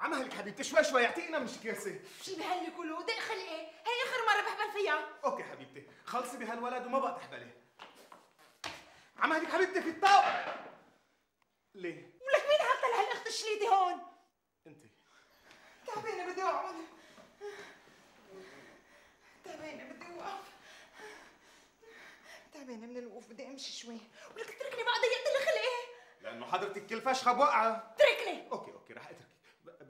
عمهلك حبيبتي شوي شوي اعطينا من شكاسه شي بهاللي كله؟ دق خلقي. هي آخر مرة بحبل فيها. أوكي حبيبتي خلصي بهالولد وما بقى تحبلي. عمهلك حبيبتي في الطاو ليه؟ ولك مين حط لهالاخت الشليدي هون؟ انت تعبانة بدي أقعد. تعبانة بدي أوقف. تعبانة من الوقوف بدي أمشي شوي. ولك اتركني بقى ضيقت لي خلقي. لأنه حضرتك كل فشخة بوقعة. اتركني okay okay رح اتركك ب-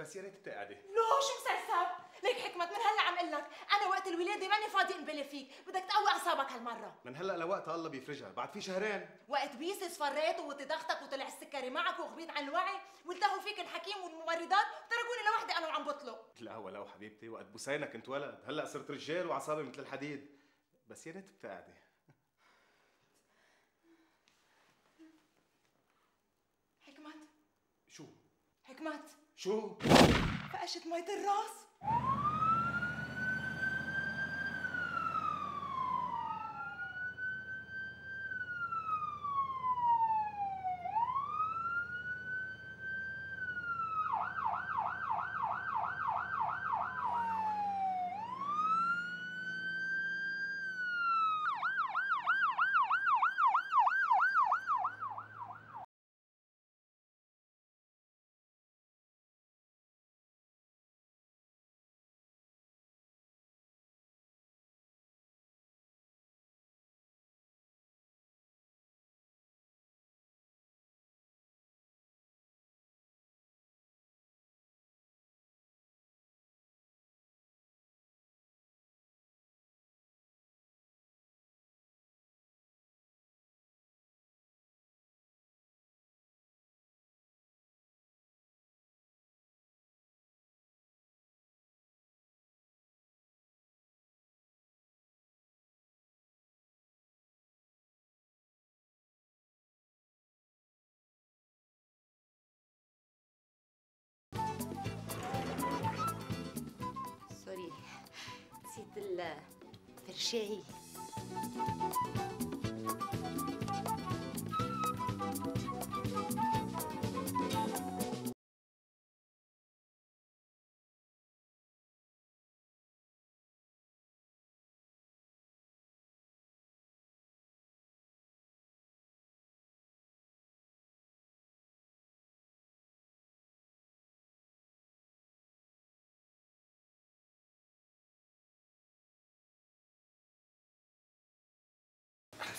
بس يا ريت تقعدي لو شو مسرسب؟ ليك حكمت من هلأ عم أقول لك أنا وقت الولادة ماني فاضي انبلي فيك بدك تقوي أعصابك هالمرة. من هلأ لوقت الله بيفرجها بعد في شهرين. وقت بيسي صفريت وضغطك وطلع السكري معك وغبيت عن الوعي والتهوا فيك الحكيم والممرضات تركوني لوحدي أنا وعم بطلق لا ولو حبيبتي وقت بوسينا كنت ولد هلأ صرت رجال وأعصابي مثل الحديد. بس يا ريت بتقعدي حكمت. شو؟ حكمت. شو؟ فقشت مية الراس. الفرشاي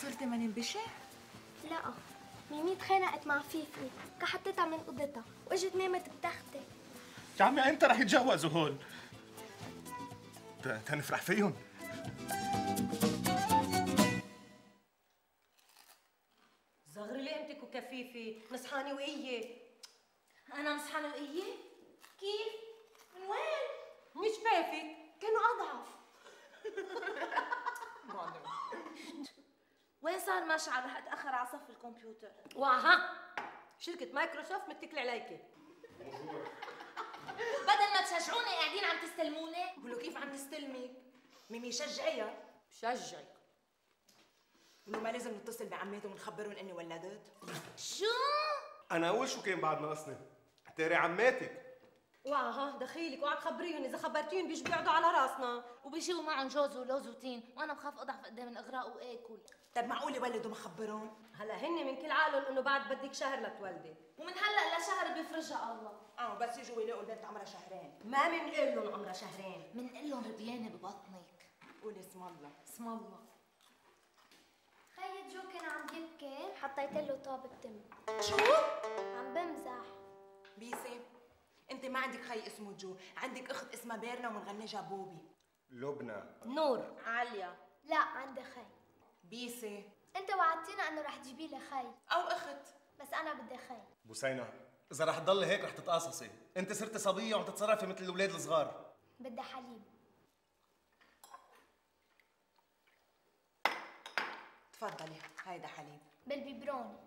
صرت ماني بشع لا ميمي تخانقت مع فيفي كحطتها من أوضتها وإجت نامت بتختي. يا عمي إمتى رح يتجوزوا هول ت- تنفرح فيهم؟ صغري لي امتك وكفيفي نصحاني وإيه أنا مصحانه وايه كيف؟ من وين؟ مش شفافك كانوا أضعف. وين صار مشعل رح أتأخر على صف الكمبيوتر؟ وها شركة مايكروسوفت متكل عليكي. بدل ما تشجعوني قاعدين عم تستلموني. ولو كيف عم تستلمي؟ ميمي شجعيها شجعي ولو ما لازم نتصل بعماتهم ونخبرهم إني ولدت. شو؟ أنا أول شو كان بعد ناقصني؟ تاري عماتك. وها دخيلك. وعم تخبريهم إذا خبرتيهم بيجوا بيقعدوا على راسنا. وبيشيلوا معهم جوز ولوز وتين. وأنا بخاف أضعف قدام الأغراء وآكل. طب معقول يولدوا مخبرهم هلا هن من كل عقلهم إنه بعد بدك شهر لتولدي ومن هلأ لشهر بيفرجها الله. آه بس يجوا يلاقوا البنت عمرها شهرين. ما بنقول لهم عمرها شهرين. منقول لهم ربيانة ببطنك. قولي اسم الله. اسم الله. خيي جو كان عم يبكي. حطيت له طابة تم شو؟ عم بمزح. بيسي انت ما عندك خي اسمه جو. عندك أخت اسمها بيرنا ومنغنجها بوبي. لبنى. نور. عليا لا عندي خي بيسي انت وعدتينا انه رح تجيبي لي خي أو أخت. بس أنا بدي خي. بوسينا إذا رح تضلي هيك رح تتقاصصي. أنت صرتي صبية وعم تتصرفي مثل الأولاد الصغار. بدي حليب. تفضلي هيدا حليب. بالبيبروني.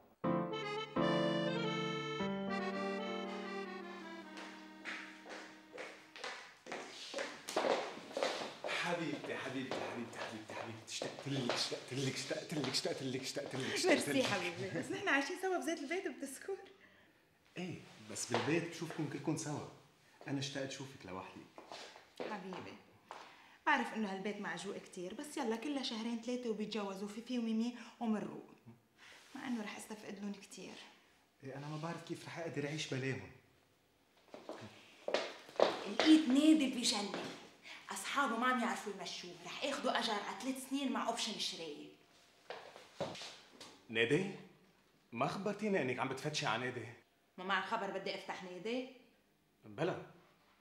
حبيبتي حبيبتي حبيبتي حبيبتي حبيبتي. اشتقت لك اشتقت لك اشتقت لك اشتقت لك اشتقت لك ميرسي حبيبي بس نحن عايشين سوا بذات البيت وبتسكور إيه بس بالبيت بشوفكم كلكم سوا. أنا اشتقت شوفك لوحدي. حبيبي. بعرف إنه هالبيت معجوق كتير بس يلا كلها شهرين ثلاثة وبيتجوزوا فيفي وميمي ومروق مع إنه رح أستفقد لهم كتير. إيه أنا ما بعرف كيف رح أقدر أعيش بلاهم لقيت نادي بجنن أصحابه ما عم يعرفوا يمشوه رح ياخذوا أجر على ثلاث سنين مع option شرايه نادي؟ ما خبرتيني إنك عم بتفتشي على نادي. ما معك خبر بدي أفتح نادي؟ بلا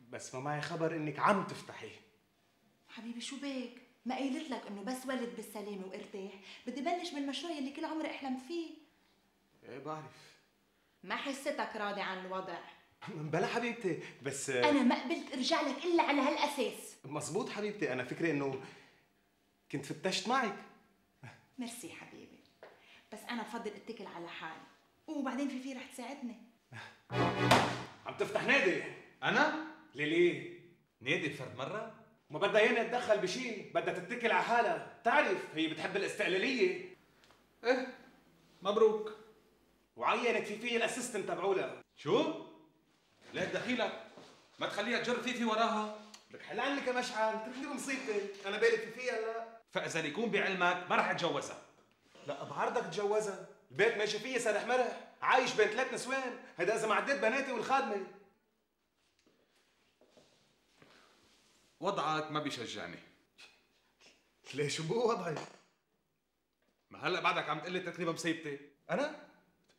بس ما معي خبر إنك عم تفتحي. حبيبي شو بك ما قايلت لك إنه بس ولد بالسلامه وارتاح. بدي بلش بالمشروع يلي كل عمري أحلم فيه. إيه بعرف. ما حسيتك راضي عن الوضع. بلا حبيبتي بس أنا ما قبلت ارجع لك إلا على هالأساس. مزبوط حبيبتي أنا فكري إنه كنت فتشت معك. ميرسي حبيبي. بس أنا بفضل اتكل على حالي. وبعدين في في رح تساعدني. عم تفتح نادي؟ أنا؟ ليه نادي فرد مرة؟ ما بدها ياني أتدخل بشيء بدها تتكل على حالها. تعرف هي بتحب الاستقلالية. إيه مبروك. وعينت في في الأسيستنت تبعولها. شو؟ ليك دخيلك. ما تخليها تجر فيفي وراها. لك حل. عنك يا مشعل تركني بمصيبتي أنا بالي في في هلا فإذا يكون بعلمك ما رح أتجوزها. لا بعرضك تجوزها. البيت ماشي فيه سرح مرح. عايش بين ثلاث نسوان. هيدا إذا ما عديت بناتي والخادمة. وضعك ما بيشجعني. ليش شو وضعي؟ ما هلأ بعدك عم تقلي تركني بمصيبتي. أنا؟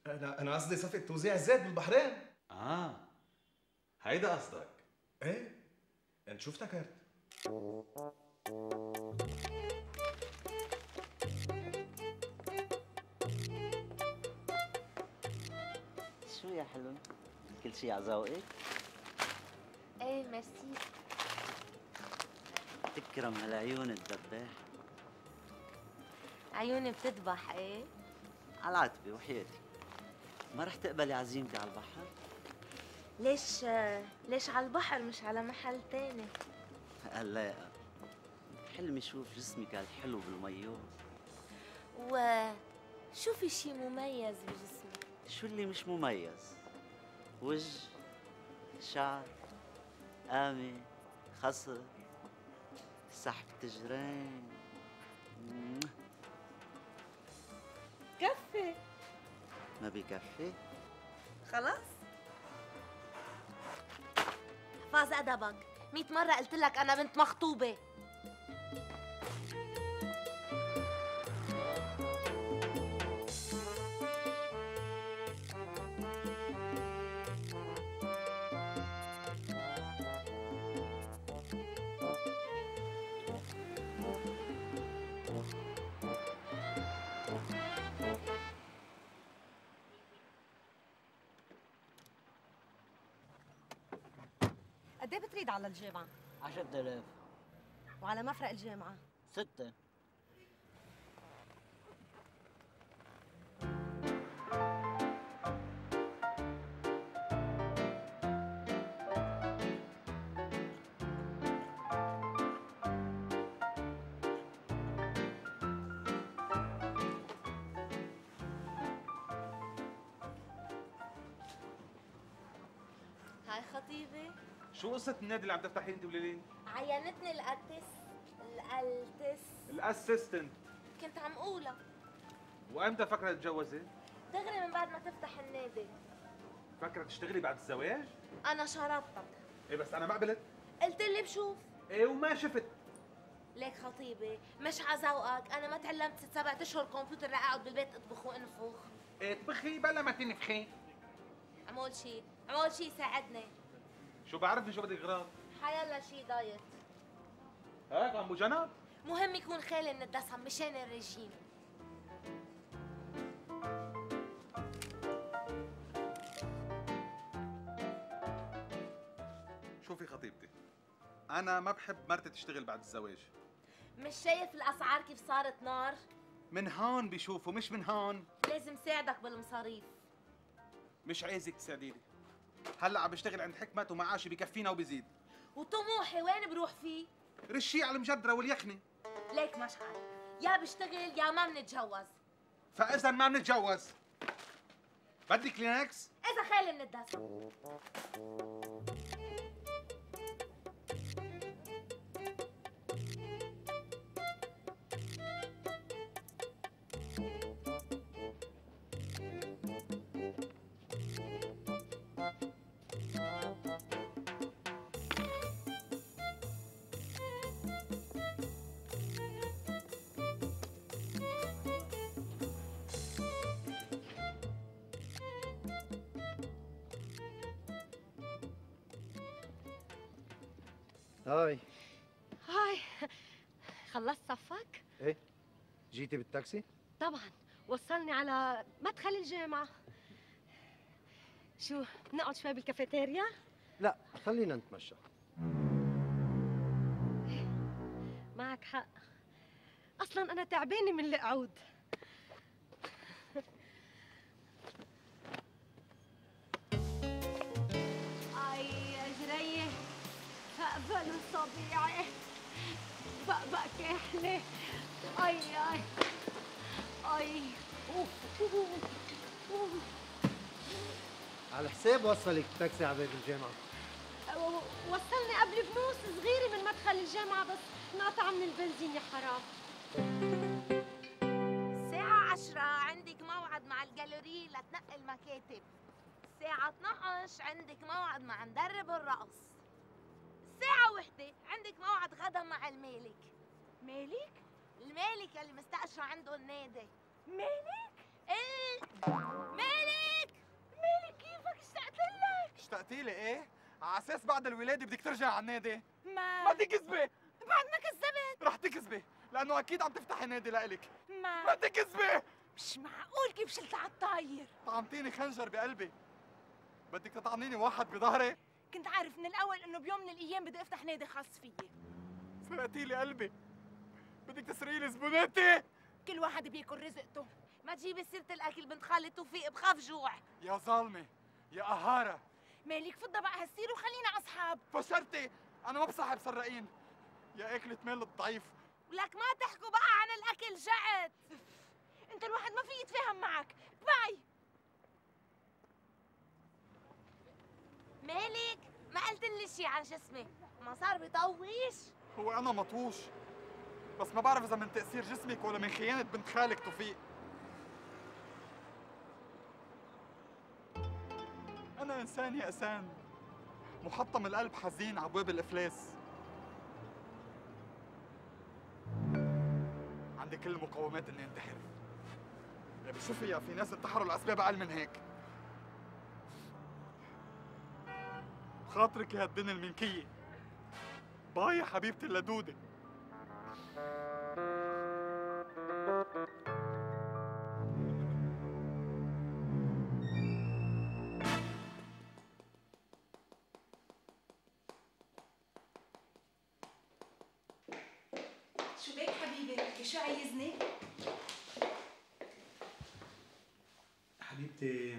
أنا أنا قصدي صفقه توزيع الزيت بالبحرين. آه. هيدا قصدك. إيه. انت شو افتكرت شو يا حلو كل شي على ذوقك؟ إيه ميرسي. تكرم هالعيون الدباح عيوني بتذبح إيه؟ على العتبة وحياتي. ما رح تقبلي عزيمتي على البحر؟ ليش ليش على البحر مش على محل تاني؟ قلاقة حلمي شوف جسمك هالحلو بالميو وشو في شي مميز بجسمي شو اللي مش مميز؟ وجه شعر قامة خصر سحب تجرين. مم. كفي. ما بكفي خلاص؟ حفاظ أدبك. مئة مرة قلت لك أنا بنت مخطوبة. قد بتريد على الجامعة؟ عشرة آلاف وعلى مفرق الجامعة؟ ستة قصة النادي اللي عم تفتحيه انت وليلي؟ عينتني القتس القلتس الأسيستنت. كنت عم قولها وامتى فكرة تتجوزي؟ دغري من بعد ما تفتح النادي. فكرة تشتغلي بعد الزواج؟ أنا شرطتك إيه بس أنا ما قبلت قلت لي بشوف. إيه وما شفت. ليك خطيبي مش على ذوقك أنا ما تعلمت ست سبع أشهر كمبيوتر لاقعد بالبيت أطبخ وأنفخ. إيه طبخي بلا ما تنفخي. عمول شي. عمول شي ساعدني شو بعرفني شو بدك غراض حيلا شي دايت. هيك عم جنب؟ مهم يكون خالي من الدسم مشان الرجيم. شوفي خطيبتي أنا ما بحب مرتي تشتغل بعد الزواج. مش شايف الأسعار كيف صارت نار؟ من هون بيشوفوا مش من هون. لازم ساعدك بالمصاريف. مش عايزك تساعديني. هلا عم بشتغل عند حكمت ومعاشي بكفينا وبزيد. وطموحي وين بروح فيه؟ رشيه على المجدرة واليخنه ليك مشعل يا بشتغل يا ما بنتجوز فإذا ما بنتجوز بدك كلينكس إذا خالي من الدسم هاي. هاي. خلصت صفك؟ إيه. جيتي بالتاكسي؟ طبعا. وصلني على مدخل الجامعة. شو نقعد شوي بالكافيتيريا؟ لا خلينا نتمشى. معك حق. أصلا أنا تعبانة من القعود فقبل الصبيعي بقبق أي أي أوه، أوه، أوه. على حساب وصلك التاكسي على باب الجامعة. وصلني قبل بنوس صغيرة من مدخل الجامعة بس ناطعة من البنزين يا حرام. الساعة عشرة عندك موعد مع الجاليري لتنقي المكاتب الساعة 12 عندك موعد مع مدرب الرقص. الساعة وحدة. عندك موعد غدا مع المالك. مالك؟ المالك اللي مستأجرة عنده النادي مالك؟ إيه. مالك! مالك كيفك؟ اشتقت لك. اشتقتي لي إيه؟ على أساس بعد الولادة بدك ترجع على النادي. ما ما تكذبي بعد ما كذبت. رح تكذبي لأنه أكيد عم تفتحي نادي لإلك. ما ما تكذبي مش معقول كيف شلت على الطاير. طعمتيني خنجر بقلبي. بدك تطعنيني واحد بظهري؟ كنت عارف من الأول إنه بيوم من الأيام بدي أفتح نادي خاص فيي. سرقتي لي قلبي. بدك تسرقي لي زبوناتي كل واحد بياكل رزقته. ما تجيبي سيرة الأكل بنت خالي توفيق بخاف جوع. يا ظالمة يا قهاره مالك فضة بقى هالسير وخلينا أصحاب. فشرتي أنا ما بصاحب سراقين يا أكلة مال الضعيف. ولك ما تحكوا بقى عن الأكل جعت. أنت الواحد ما في يتفاهم معك. bye. مالك؟ ما قلت لي شي عن جسمي. ما صار بطوش هو أنا مطوش. بس ما بعرف إذا من تأثير جسمك ولا من خيانة بنت خالك توفيق أنا إنسان يأسان محطم القلب حزين على ابواب الإفلاس. عندي كل المقومات إني أنتحر. يا بشوفي يا في ناس انتحروا لأسباب أقل من هيك. خاطرك يا هالدنيا المنكيه باي يا حبيبتي اللدودة شو بك حبيبي؟ شو عايزني حبيبتي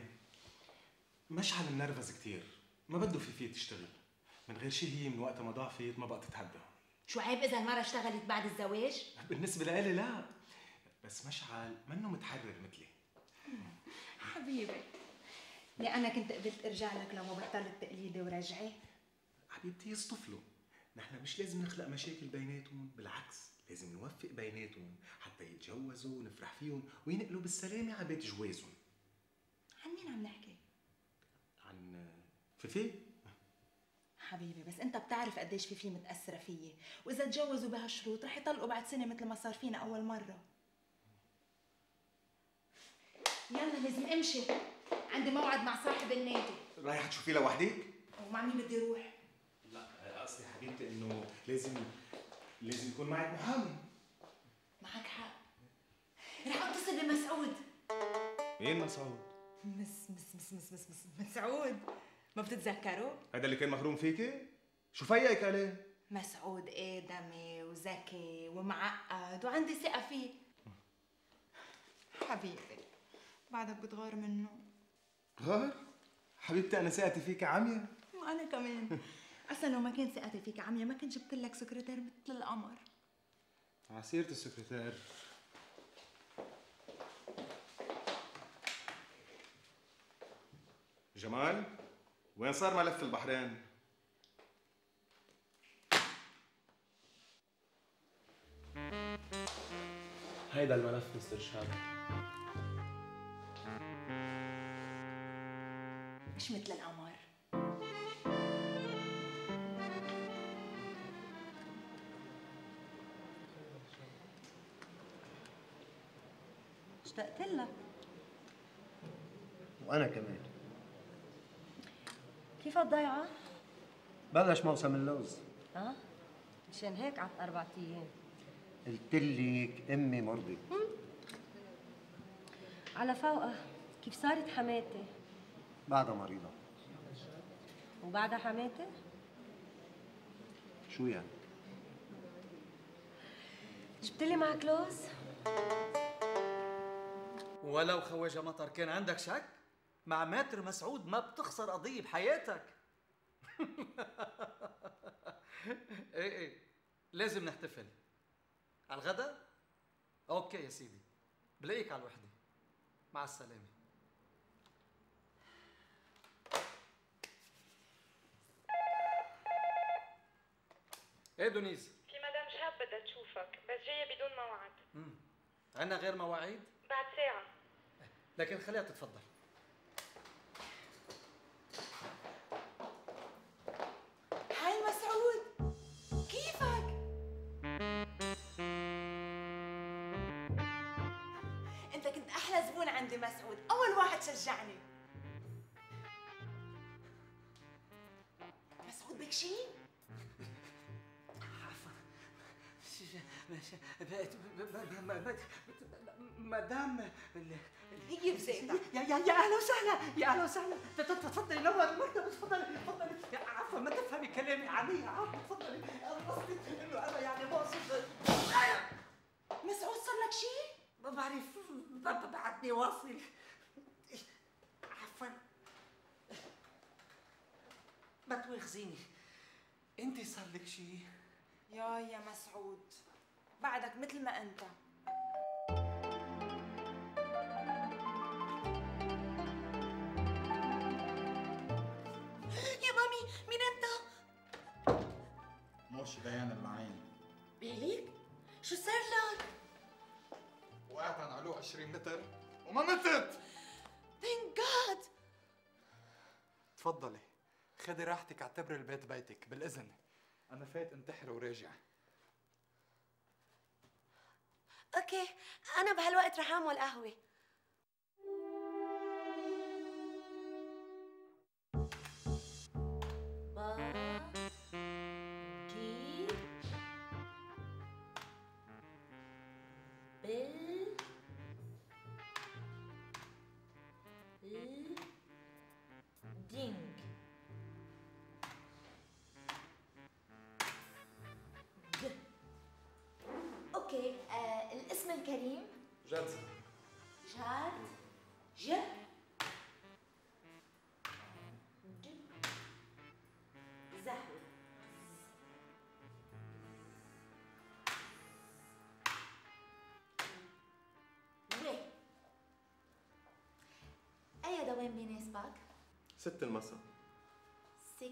مشعل منرفز كتير. ما بده في فيه تشتغل. من غير شي هي من وقت ما ضعفت ما بقى تتحدى. شو عيب إذا المرة اشتغلت بعد الزواج؟ بالنسبة لإلي لا. بس مشعل منه متحرر مثلي. حبيبي. يا أنا كنت قبلت ارجع لك لما بطلت تقليدي ورجعي. حبيبتي يصطفلوا نحن مش لازم نخلق مشاكل بيناتهم. بالعكس لازم نوفق بيناتهم حتى يتجوزوا ونفرح فيهم وينقلوا بالسلامة على بيت جوازهم. عن مين عم نحكي؟ فيفي حبيبي بس انت بتعرف قديش في في متأثرة فيي. وإذا تجوزوا بهالشروط رح يطلقوا بعد سنة مثل ما صار فينا أول مرة. يلا لازم امشي. عندي موعد مع صاحب النادي. رايحة تشوفي لوحدك؟ ومع مين بدي أروح لا قصدي حبيبتي إنه لازم لازم يكون معك محامي. معك حق. رح اتصل بمسعود. مين مسعود؟ مس مس مس مس مس مس مسعود. ما بتتذكروا؟ هذا اللي كان مغروم فيكي؟ شو فيك عليه؟ مسعود آدمي وذكي ومعقد وعندي ثقة فيه. حبيبي بعدك بتغار منه. غار؟ حبيبتي أنا ثقتي فيك عمية وأنا كمان. أصلا لو ما كان ثقتي فيك عمية ما كنت جبت لك سكرتير مثل القمر. عسيرة السكرتير. جمال؟ وين صار ملف البحرين؟ هيدا الملف مستر شهاب. مش مثل القمر. اشتقت لك وأنا كمان. كيف الضيعة؟ بلش موسم اللوز. ها؟ مشان هيك على أربع أيام قلت لك أمي مرضي. على فوقها. كيف صارت حماتي؟ بعدها مريضة. وبعدها حماتي؟ شو يعني؟ جبت لي معك لوز. ولو خواجه مطر كان عندك شك؟ مع ماتر مسعود ما بتخسر قضية بحياتك. إيه إيه. لازم نحتفل. على الغدا؟ okay يا سيدي. بلاقيك على الوحدة. مع السلامة. إيه دونيز؟ في مدام شهاب بدها تشوفك بس جاية بدون موعد. مم. عندنا غير مواعيد؟ بعد ساعة. لكن خليها تتفضل. عندي مسعود. أول واحد شجعني. مسعود بك شيء؟ مدام هي بزيتها يا يا يا أهلا وسهلا يا أهلا وسهلا. تفضلي نور المكتب تفضلي تفضلي. عفوا ما تفهمي كلامي علي. عفوا تفضلي. أنا قصدي إنه أنا يعني ما اقصد مسعود صار لك شيء؟ ما بعرف. بعدني واصل. عفوا. ما تواخذيني. انت صار لك شيء يا يا مسعود. بعدك مثل ما انت. يا مامي مين انت؟ موشي ديان المعين بيليك؟ شو صار لك؟ وقعت عن علو 20 متر وما متت thank God تفضلي خدي راحتك اعتبري البيت بيتك بالإذن. أنا فايت انتحر وراجع. okay أنا بهالوقت رح أعمل قهوة. بيناسبك؟ ست المساء 6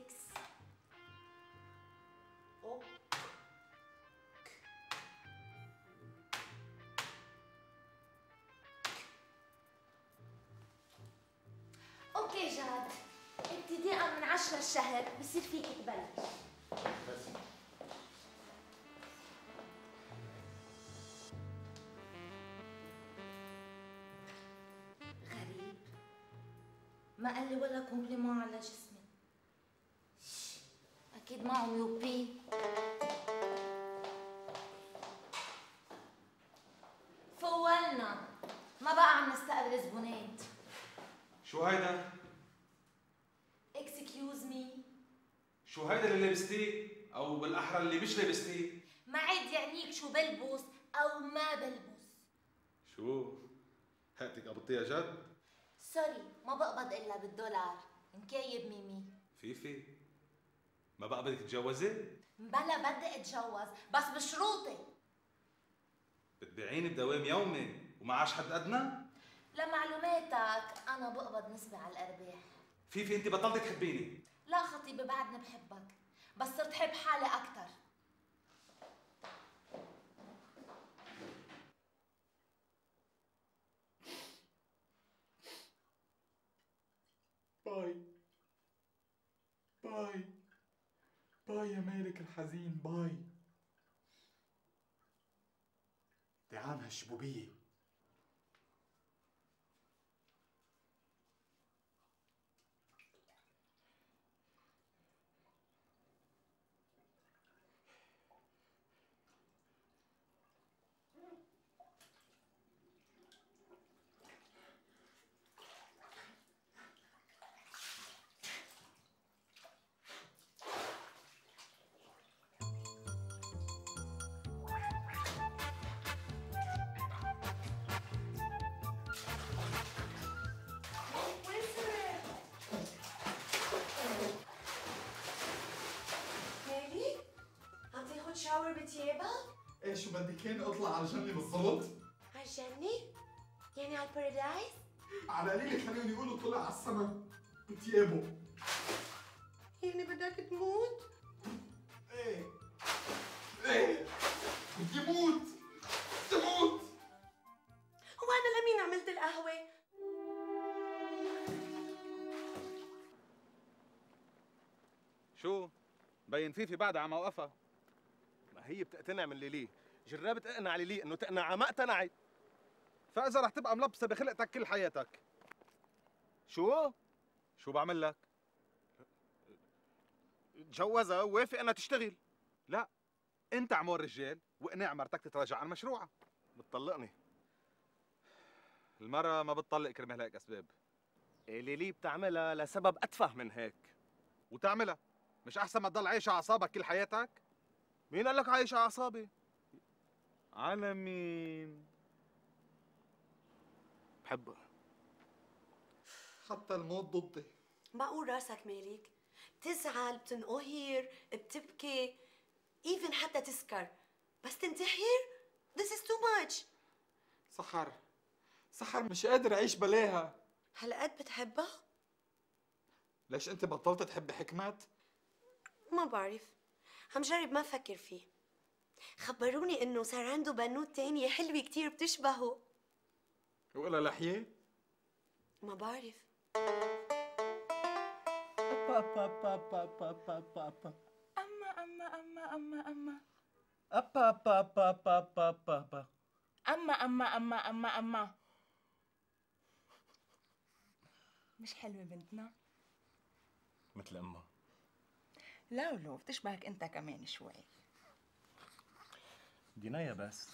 أو أوكي جاد ابتداء من عشرة الشهر بصير فيك تبلش ما قال لي ولا compliment على جسمي أكيد معه myopie فولنا ما بقى عم نستقبل زبونات شو هيدا؟ excuse me شو هيدا اللي لبستيه؟ أو بالأحرى اللي مش لبستيه؟ ما عاد يعنيك شو بلبس أو ما بلبس شو؟ حالك قبضتيها جد؟ sorry ما بقبض إلا بالدولار. مكايب ميمي. فيفي؟ ما بقى بدك تتجوزي؟ بلا بدي أتجوز بس بشروطي. بتبيعيني بدوام يومي ومعاش حد أدنى؟ لمعلوماتك أنا بقبض نسبة على الأرباح. فيفي انت بطلتي تحبيني. لا خطيبي بعدني بحبك. بس صرت حب حالي أكثر باي. باي. باي يا مالك الحزين باي. دعام هالشبوبية على قليل خليهم يقولوا طلع على السما بتيابه. يعني بدك تموت؟ إيه؟ إيه؟ بدي موت بدي موت هو أنا لمين عملت القهوة؟ شو؟ بين فيفي بعدها على موقفها. ما هي بتقتنع من ليلي. جربت اقنع ليلي إنه تقنع ما اقتنعت. فإذا رح تبقى ملبسة بخلقتك كل حياتك. شو؟ شو بعمل لك؟ تجوزها ووافق إنها تشتغل لا أنت عمور رجال واقنع مرتك تتراجع عن مشروعها بتطلقني المرة ما بتطلق كرمال هيك أسباب إيه ليلي بتعملها لسبب أتفه من هيك وتعملها مش أحسن ما تضل عايش على أعصابك كل حياتك؟ مين قال لك عايش على أعصابي؟ على مين؟ بحبها حتى الموت ضدي معقول راسك مالك؟ بتزعل بتنقهر بتبكي ايفن حتى تسكر بس تنتحر؟ This is too much سحر سحر مش قادر أعيش بلاها هالقد بتحبها؟ ليش أنت بطلت تحبي حكمت؟ ما بعرف عم جرب ما أفكر فيه خبروني إنه صار عنده بنوت تانية حلوة كتير بتشبهه ولا لحية؟ ما بعرف أبا أبا أبا أبا أبا أبا أبا أما أما أما أما أما أبا أبا أبا أبا أبا أبا أبا أما أما أما أما أما مش حلوة بنتنا؟ مثل أمها. لا ولو بتشبهك أنت كمان شوي. دينايا بس.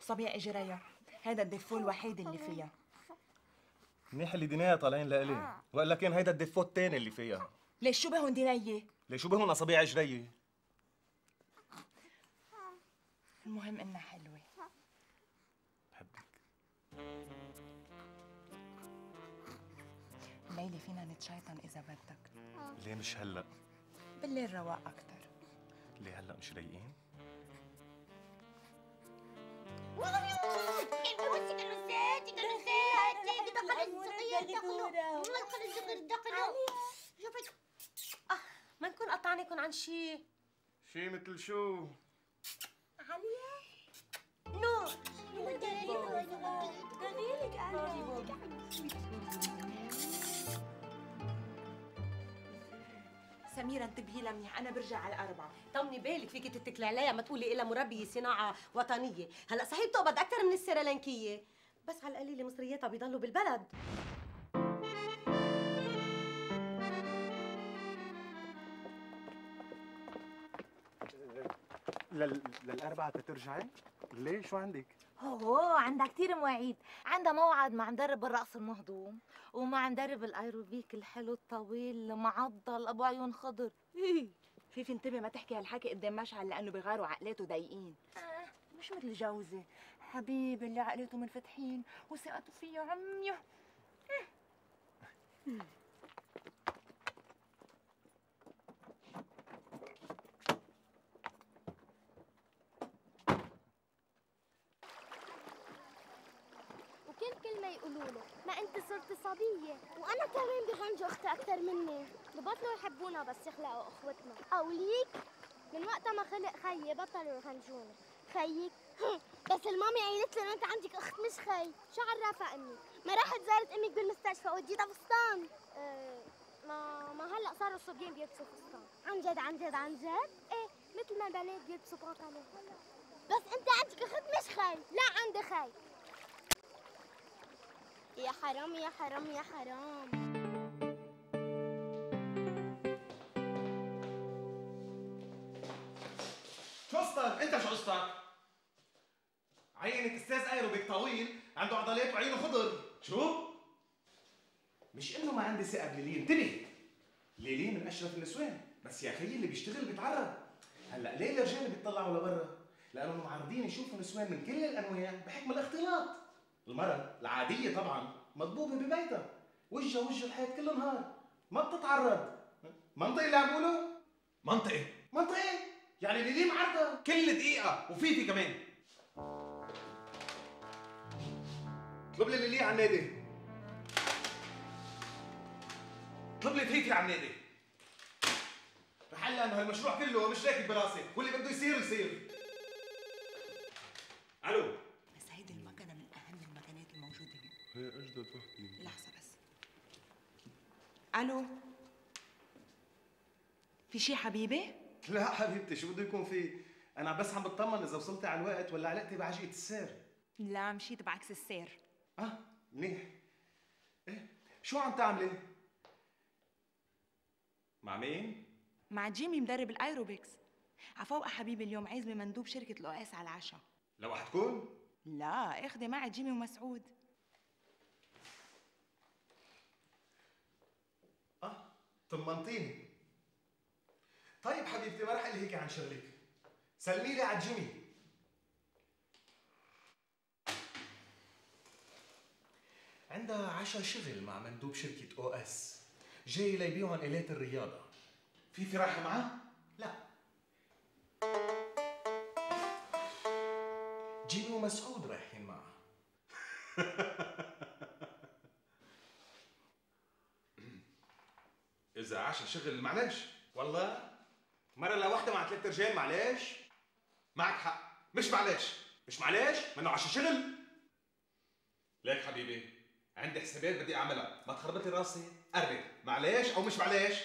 صبيا إجريا هذا الدفو الوحيد اللي فيها. منيح اللي دينايا طالعين لإلي وقال لك كان هيدا الديفو التاني اللي فيها. ليش شو بهون دينية؟ ليش شو بهن اصابيع جرية المهم إنها حلوة. بحبك. ليلي فينا نتشيطن إذا بدك. ليه مش هلأ؟ بالليل رواق أكتر. ليه هلأ مش رايقين؟ ما نكون قطعنكم عن شي. شي مثل شو؟ عليا؟ نور سميرة انتبهي لها منيح أنا برجع على الأربعة. طمني بالك فيك تتكلي عليها ما تقولي إلها مربية صناعة وطنية. هلأ صحيح بتقبض أكثر من السريلانكية بس على القليلة مصرياتها بيضلوا بالبلد. لل... للأربعة تترجعي؟ ليه؟ شو عندك؟ هو عندها كتير مواعيد. عندها موعد مع مدرب الرقص المهضوم ومع مدرب الأيروبيك الحلو الطويل المعضل أبو عيون خضر. إيه فيفي انتبه ما تحكي هالحكي قدام مشعل لأنه بغاروا عقلاته ضايقين. مش مثل جوزي حبيبي اللي عقلاته منفتحين وثقته فيه عمية. وكل كلمة يقولوا له ما أنت صرت صبية؟ وأنا كمان بيغنجوا أختي أكثر مني. ببطلوا يحبونا بس يخلقوا أخوتنا. قوليك من وقتها ما خلق خيي بطلوا يغنجونا خيك بس المامي قالت لي انه أنت عندك أخت مش خي شو عرفها امي ما راحت زارت أمك بالمستشفى وديتها فستان. أه ما ما هلأ صاروا الصبيان بيلبسوا فستان. عن جد عن جد عن جد؟ إيه مثل ما البنات بيلبسوا بنطلون. بس أنت عندك أخت مش خي لا عندي خي يا حرام يا حرام يا حرام. شو قصتك؟ أنت شو قصتك؟ عينك أستاذ أيروبيك طويل عنده عضلات وعينه خضر. شو؟ مش إنه ما عندي ثقة بليلي انتبه. ليلي من أشرف النسوان. بس يا خيي اللي بيشتغل بيتعرض. هلأ ليه الرجال بيطلعوا لبرا؟ لانهم معرضين يشوفوا نسوان من كل الأنواع بحكم الاختلاط. المرأة العادية طبعا مضبوبة ببيتها. وجهها وجه الحياة كل نهار. ما بتتعرض. منطقي اللي عم بقوله؟ منطقي. منطقي. يعني ليلي معرضة كل دقيقة. وفيفي كمان. اطلب لي ليلي على النادي. اطلب لي فيفي على النادي. رح أنه هالمشروع كله مش راكب براسي. واللي بده يصير يصير. ألو. بس هيدي المكنة من أهم المكانات الموجودة. هنا هي اجدد وحده لحظة بس. ألو. في شي حبيبي؟ لا حبيبتي شو بده يكون في؟ أنا بس عم بطمن إذا وصلتي على الوقت ولا علقتي بعجقة السير. لا مشيت بعكس السير. آه منيح. إيه شو عم تعملي؟ مع مين؟ مع جيمي مدرب الايروبكس. عفكرة حبيبي اليوم عازمه مندوب شركة الاوقاس على العشاء لوحدكم لا اخدي معي جيمي ومسعود. آه طمنتيني. طيب حبيبتي ما رح أقول هيك عن شغلك. سلمي لي على جيمي. عندها عشا شغل مع مندوب شركة أو اس جاي ليبيعهم آلات الرياضة. في في رايحة معاه؟ لا. جيمي ومسعود رايحين معها إذا عشا شغل معلش والله؟ مرة لوحدة مع ثلاث رجال معلش معك حق. مش معلش مش معلش منه عشا شغل؟ ليك حبيبي. عندي حسابات بدي اعملها ما تخربط لي راسي قرب. معلش أو مش معلش؟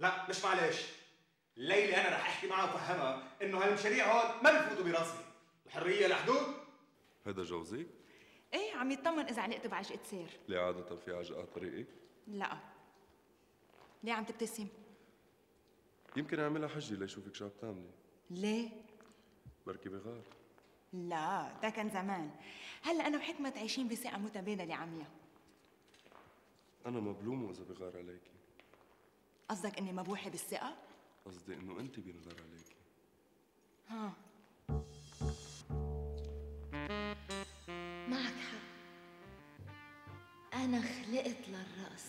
لا مش معلش. الليلة أنا رح أحكي معها وأفهمها إنه هالمشاريع هون ما بفوتوا براسي. الحرية لحدود. هذا جوزك؟ إيه عم يطمن إذا علقت بعجقه سير. ليه عادة في عجقات طريقك؟ لا. ليه عم تبتسم؟ يمكن أعملها حجي ليشوفك شو عم تعملي. ليه؟ بركي بغار. لا ده كان زمان. هلا أنا وحكمة عايشين بثقة متبادلة عمياء. أنا مبلوم اذا بغار عليكي قصدك إني مبوحة بالثقة؟ قصدي إنه أنت بينغار عليكي ها. معك حق. أنا خلقت للرقص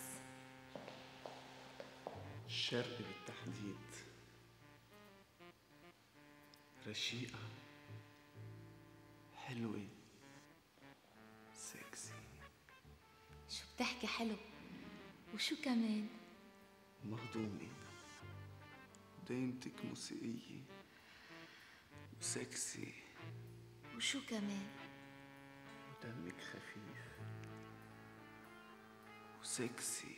الشرق بالتحديد. رشيقة. حلوة سكسي شو بتحكي حلو؟ وشو كمان؟ مهضومة دايمتك موسيقية وسكسي. وشو كمان؟ ودمك خفيف وسكسي.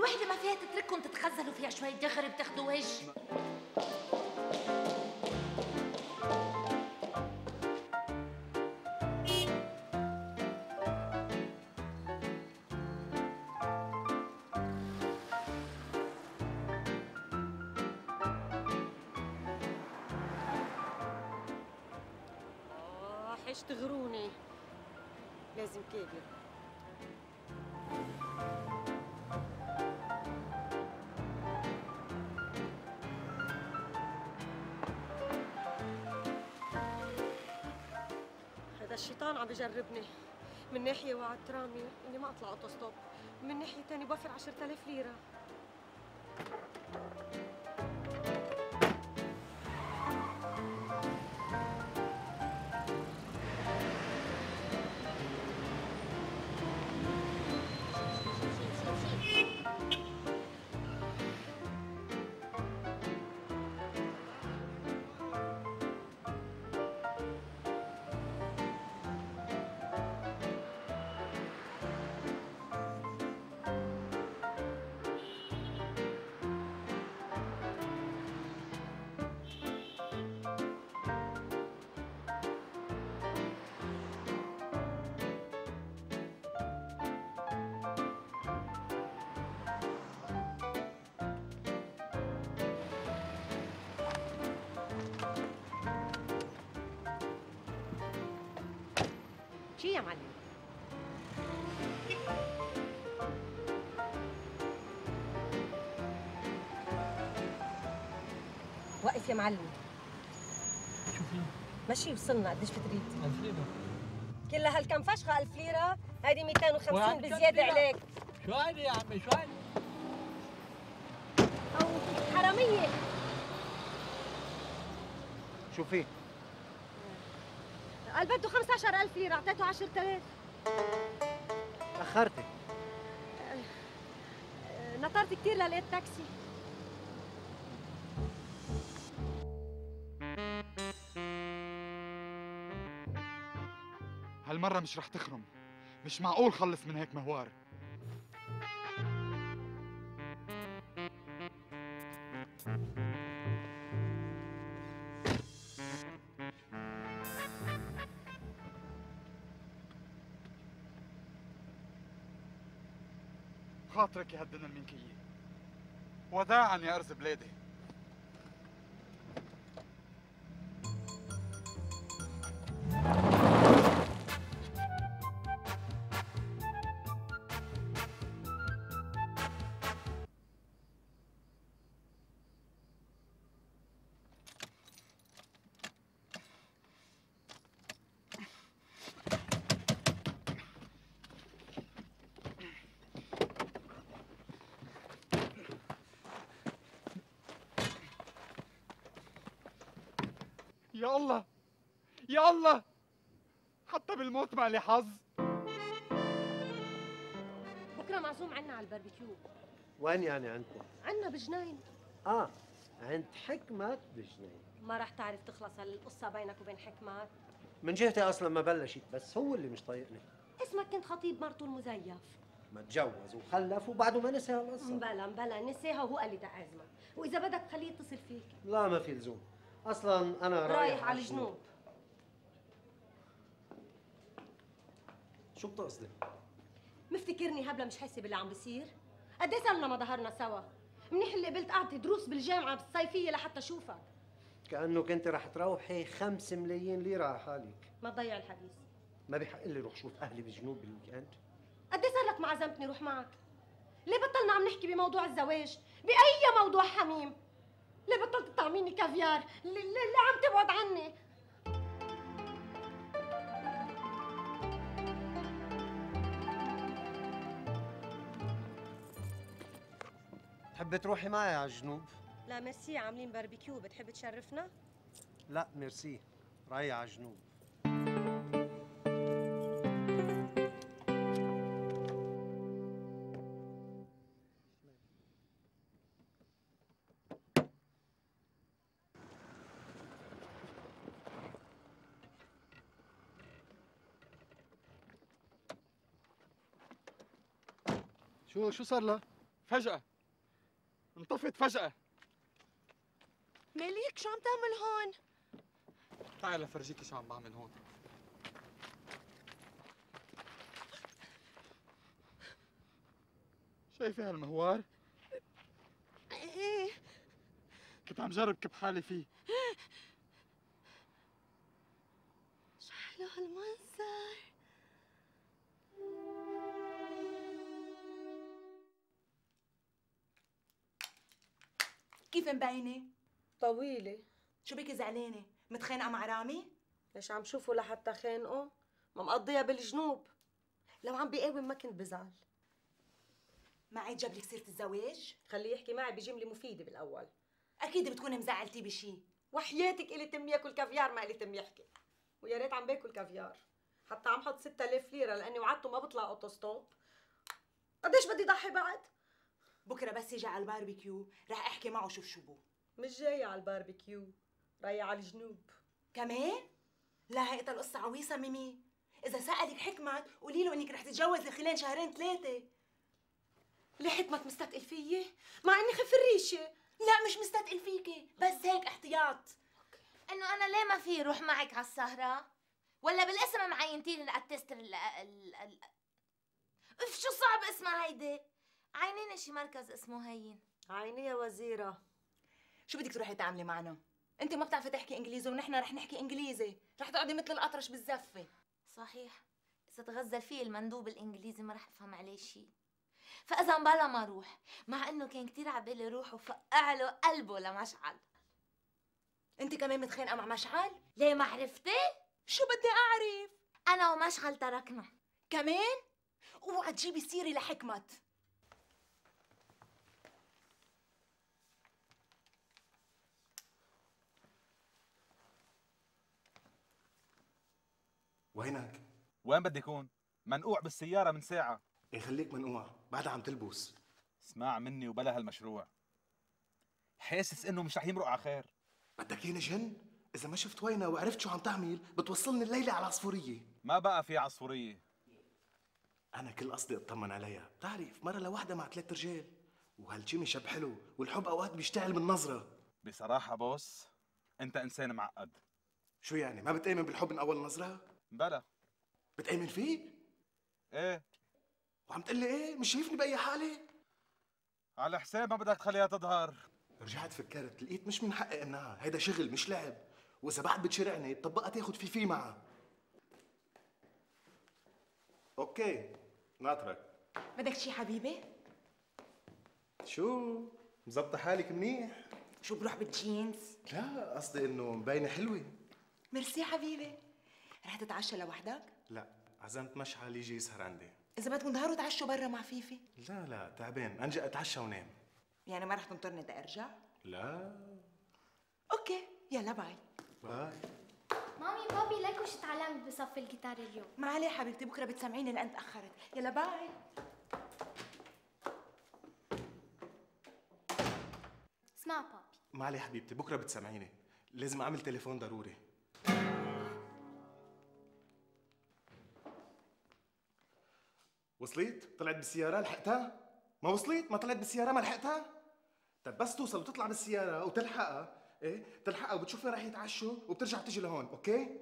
الوحدة ما فيها تترككم تتخزنوا فيها شوي دغري بتاخدوا وجه. من ناحية وعدت رامي إني ما أطلع أوتوستوب. من ناحية تانية بوفر 10000 ليرة. شي يا معلم. وقف يا معلم. شوفي مشي وصلنا. قديش بتريد؟ ألف ليرة. كلها هالكم فشخة 1000 ليرة. هيدي 250 وهاد كم بزيادة؟ عليك. شو هيدي يا عمي؟ شو هيدي؟ أو حرامية. شو في؟ قال بده 15000 ليره أعطيته 10000 تاخرتي نطرت كثير للقيت تاكسي. هالمرة مش رح تخرم. مش معقول خلص من هيك مهوار. خاطرك هالدنيا المنكية. وداعا يا أرز بلادي لي حظ. بكرة معزوم عنا على الباربيكيو. وين يعني عندكم؟ عنا بجنين آه عند حكمت بجنين ما رح تعرف تخلص هالقصه بينك وبين حكمات من جهتي أصلا ما بلشت بس هو اللي مش طايقني. اسمك كنت خطيب مرته المزيف. ما تجوز وخلف وبعده ما نسي هالقصه مبلا مبلا نسيها وهو قال لي تعزمك وإذا بدك خليه يتصل فيك. لا ما في لزوم. أصلا أنا رايح, رايح على الجنوب. شو بتقصدي؟ مفتكرني هبلة مش حاسة باللي عم بيصير قد إيه صار لنا ما ظهرنا سوا؟ منيح اللي قبلت اعطي دروس بالجامعة بالصيفية لحتى أشوفك. كأنه كنت رح تروحي خمس ملايين ليرة على حالك. ما تضيع الحديث. ما بحق لي روح شوف أهلي بالجنوب بالويكند قد إيه صار لك ما عزمتني روح معك؟ ليه بطلنا عم نحكي بموضوع الزواج؟ بأي موضوع حميم؟ ليه بطلت تطعميني كافيار؟ ليه, ليه ليه عم تبعد عني؟ تحبي تروحي معي على الجنوب؟ لا ميرسي عاملين باربيكيو بتحب تشرفنا لا ميرسي رايح على الجنوب شو شو صار لها؟ فجأة انطفت فجأة. مالك شو عم تعمل هون؟ تعال افرجيكي شو عم بعمل هون. شايفة هالمهوار؟ إيه. كنت عم جرب كب حالي فيه. شو حلو هالمنظر؟ كيف مبينة؟ طويلة شو بك زعلانة؟ متخانقة مع رامي؟ ليش عم شوفه لحتى خانقه؟ ما مقضيها بالجنوب لو عم بيقاوم ما كنت بزعل ما عاد جاب لك سيرة الزواج؟ خليه يحكي معي بجملة مفيدة بالأول أكيد بتكوني مزعلتيه بشي وحياتك إلي تم ياكل كافيار ما إلي تم يحكي ويا ريت عم باكل كافيار حتى عم حط 6000 ليرة لأني وعدته ما بطلع autostop قديش بدي ضحي بعد؟ بكرة بس يجي على الباربيكيو رح أحكي معه شوف شو بو مش جاية على الباربيكيو رايحة على الجنوب كمان؟ لا هيئة القصة عويصة ميمي إذا سألك حكمت قولي له إنك رح تتجوزي خلال شهرين ثلاثة ليه حكمت مستثقل فيي؟ مع إني خف الريشة لا مش مستثقل فيكي بس هيك احتياط إنه أنا ليه ما في روح معك على السهرة؟ ولا بالاسم معينتيني لأتستر ال ال ال أف شو صعب اسمها هيدي؟ عينيني شي مركز اسمه هين. عيني يا وزيرة. شو بدك تروحي تعملي معنا؟ أنت ما بتعرفي تحكي إنجليزي ونحن رح نحكي إنجليزي. رح تقعدي مثل الأطرش بالزفة. صحيح. إذا تغزل فيه المندوب الإنجليزي ما رح أفهم عليه شي. فإذا بلا ما أروح مع إنه كان كتير عبالي روح وفقع له قلبه لمشعل. أنت كمان متخانقة مع مشعل؟ ليه ما عرفتي؟ شو بدي أعرف؟ أنا ومشعل تركنا. كمان؟ أوعى تجيبي سيره لحكمت. وينك؟ وين بدي يكون؟ منقوع بالسيارة من ساعة. إيه خليك منقوع. بعدها عم تلبس. اسمع مني وبلا هالمشروع. حاسس إنه مش رح يمرق على خير. بدك إياني جن؟ إذا ما شفت وينها وعرفت شو عم تعمل بتوصلني الليلة على العصفورية. ما بقى في عصفورية. أنا كل قصدي أطمن عليها. بتعرف مرة لوحدة مع ثلاث رجال. وهالجيمي شب حلو والحب أوقات بيشتعل من نظرة. بصراحة بوس أنت إنسان معقد. شو يعني؟ ما بتآمن بالحب من أول نظرة؟ بلا بتآمن فيه؟ إيه. وعم تقول لي إيه؟ مش شايفني بأي حالة؟ على حساب ما بدك تخليها تظهر. رجعت فكرت لقيت مش من حقي إنها. هيدا شغل مش لعب. وإذا بعد بتشرعني طبقها تاخد في في معها. okay ناطرك. بدك شي حبيبي؟ شو؟ مزبطة حالك منيح؟ شو بروح بالجينز؟ لا قصدي إنه مبينة حلوة. ميرسي حبيبي. رح تتعشى لوحدك؟ لا عزمت مشعل يجي يسهر عندي. إذا بدكم تظهروا تعشوا برا مع فيفي. لا لا تعبان. انجا أتعشى ونام. يعني ما رح تنطرني تا أرجع؟ لا. okay يلا bye. bye. مامي بابي ليكو شو تعلمت بصف الجيتار اليوم؟ ما عليه حبيبتي بكرة بتسمعيني لأن تاخرت يلا bye. اسمع بابي. ما علي حبيبتي بكرة بتسمعيني. لازم أعمل تليفون ضروري. وصلت؟ طلعت بالسيارة لحقتها؟ ما وصلت؟ ما طلعت بالسيارة ما لحقتها؟ طب بس توصل وتطلع بالسيارة وتلحقها إيه؟ تلحقها وبتشوف وين راح يتعشوا وبترجع بتيجي لهون، أوكي؟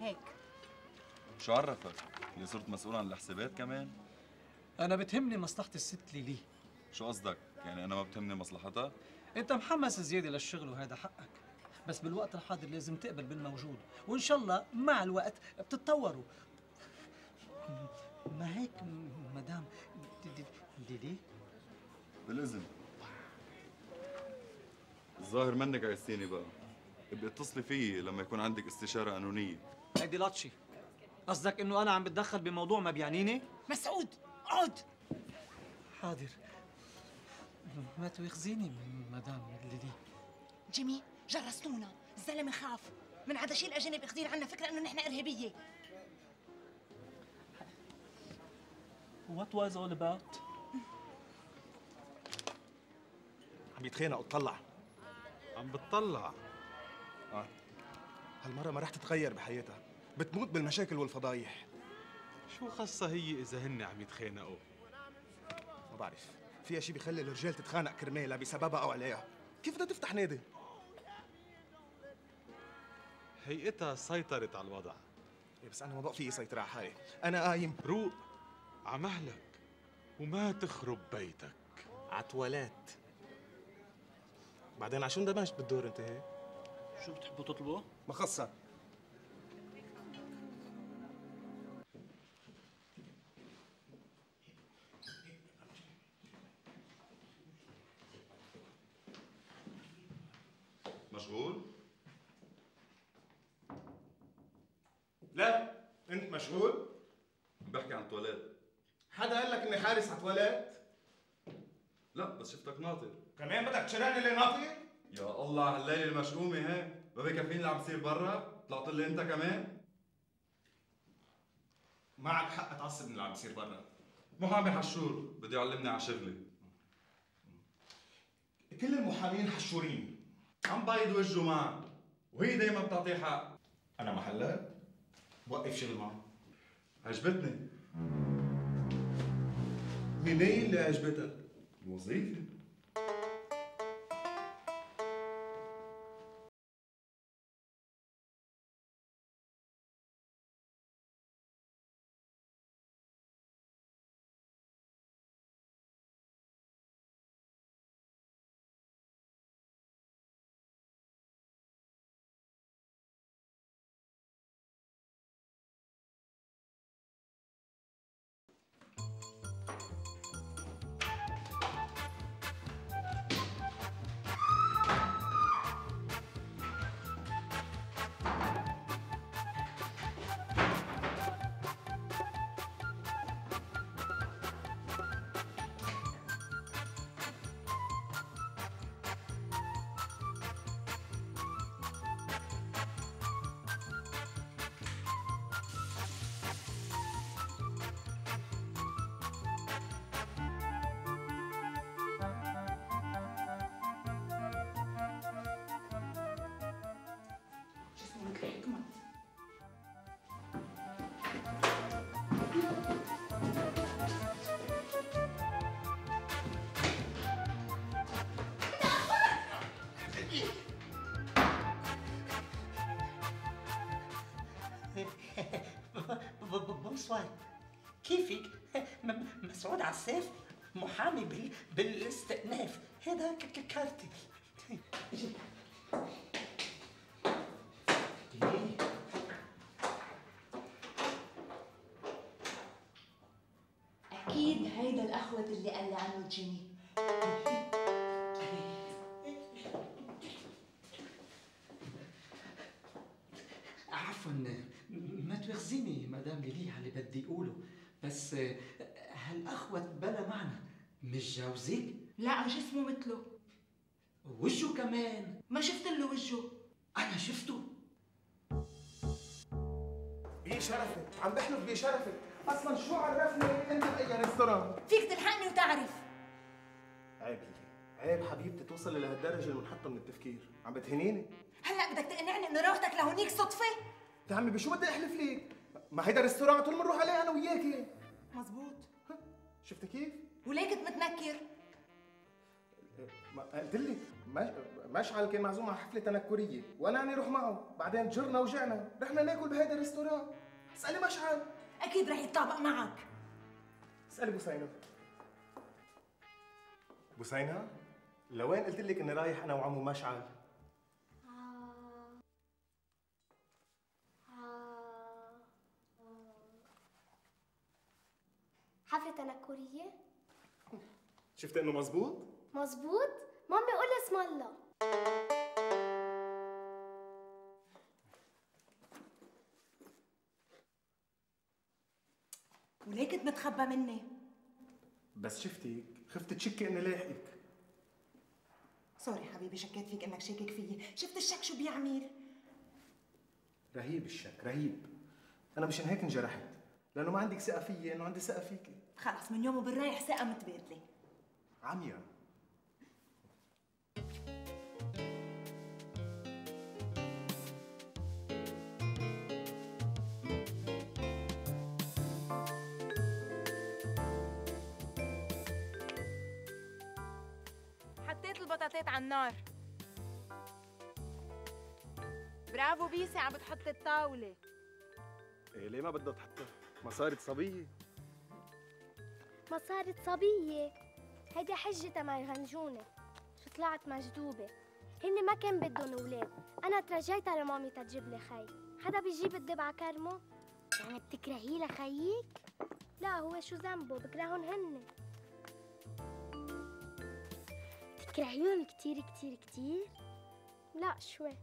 هيك. شو عرفك؟ اللي صرت مسؤول عن الحسابات كمان؟ أنا بتهمني مصلحة الست ليلي. شو قصدك؟ يعني أنا ما بتهمني مصلحتها؟ أنت محمس زيادة للشغل وهذا حقك. بس بالوقت الحاضر لازم تقبل بالموجود وإن شاء الله مع الوقت بتتطوروا. ما هيك مدام؟ ديدي بالإذن. الظاهر منك عيستيني بقى. ابقي اتصلي فيي لما يكون عندك استشارة قانونية هيدي لاتشي قصدك إنه أنا عم بتدخل بموضوع ما بيعنيني مسعود اقعد حاضر. ما تواخذيني مدام ليلي. جيمي جرستونا الزلمة خاف. من عدا شيء الأجانب أخذين عنا فكرة إنه نحن إرهابية. What was all about? عم يتخانقوا اطلع. عم بتطلع. آه. هالمرة ما رح تتغير بحياتها. بتموت بالمشاكل والفضايح. شو خاصة هي إذا هن عم يتخانقوا؟ ما بعرف. فيها شي بيخلي الرجال تتخانق كرمالها بسببها أو عليها. كيف بدها تفتح نادي؟ هيئتها سيطرت على الوضع. إيه بس أنا ما بقى فيي سيطرة على حالي. أنا قايم. روق عمهلك وما تخرب بيتك. عتولات. بعدين عشان دمجت بالدور انت هيك؟ شو بتحبوا تطلبوا؟ ما خصها لا انت مشغول بحكي عن تواليت حدا قال لك تواليت لا بس شفتك ناطر. كمان بدك تشرقني اللي ناطر؟ يا الله على الليلة المشؤومه هي ما بكفيني اللي عم يصير برا؟ طلعت لي انت كمان؟ معك حق تعصب من اللي عم يصير برا. محامي حشور بده يعلمني على شغلي. كل المحامين حشورين. عم بايد وجهه معك وهي دايما بتعطيه حق. أنا محلك بوقف شغل معه عجبتني. مين هي اللي عجبتك؟ الوظيفه م- مسعود عساف محامي بال... بالاستئناف. هذا ك- ك- كارتي. أكيد هيدا الأخوة اللي قال لي عنه جيمي عفوا ما تواخذيني مدام ليلي على اللي بدي أقوله. بس هالاخوة بلا معنى مش جوزك؟ لا جسمه مثله. وجهه كمان؟ ما شفت له وجهه. أنا شفته. بشرفك عم بحلف بشرفك أصلا شو عرفني أنت بأي ريستوران؟ فيك تلحقني وتعرف. عيب عيب حبيبتي توصل لهالدرجة المنحطه من التفكير. عم بتهنيني؟ هلأ بدك تقنعني إنه روحتك لهونيك صدفة؟ يا عمي بشو بدي أحلف لك ما هيدا restaurant طول ما نروح عليه أنا وياكي مزبوط. شفت كيف؟ وليه كنت متنكر قلت لك مش... مشعل كان معزوم على حفلة تنكرية وأنا اني روح معه. بعدين جرنا وجعنا. رحنا ناكل بهيدا ال restaurant. اسألي مشعل. أكيد رح يتطابق معك. اسألي بوسينة. بوسينة لوين قلت لك إني رايح أنا وعمو مشعل؟ حفلة تنكرية. شفت إنه مزبوط مزبوط مامي قول اسم الله. وليه كنت متخبى مني؟ بس شفتك خفت تشكي إني لاحقك. سوري حبيبي شكيت فيك إنك شاكك فيي. شفت الشك شو بيعمل؟ رهيب الشك رهيب. أنا مشان هيك انجرحت لأنه ما عندك ثقة فيي إنه عندي ثقة فيكي خلص من يوم وبالرايح ثقه متبادله عميا. حطيت البطاطات على النار. برافو بيسي عم بتحط الطاولة. إيه ليه ما بدها تحطها ما صارت صبية. ما صارت صبية هيدي حجتها مع الغنجونة شو طلعت مجذوبة. هن ما كان بدهم أولاد. أنا ترجيتها لمامي تجيب لي خي. حدا بيجيب الدب على كرمه؟ يعني بتكرهيه لخيك؟ لا هو شو ذنبه؟ بكرهن هن بتكرهيهم كتير كتير كتير؟ لا شوي.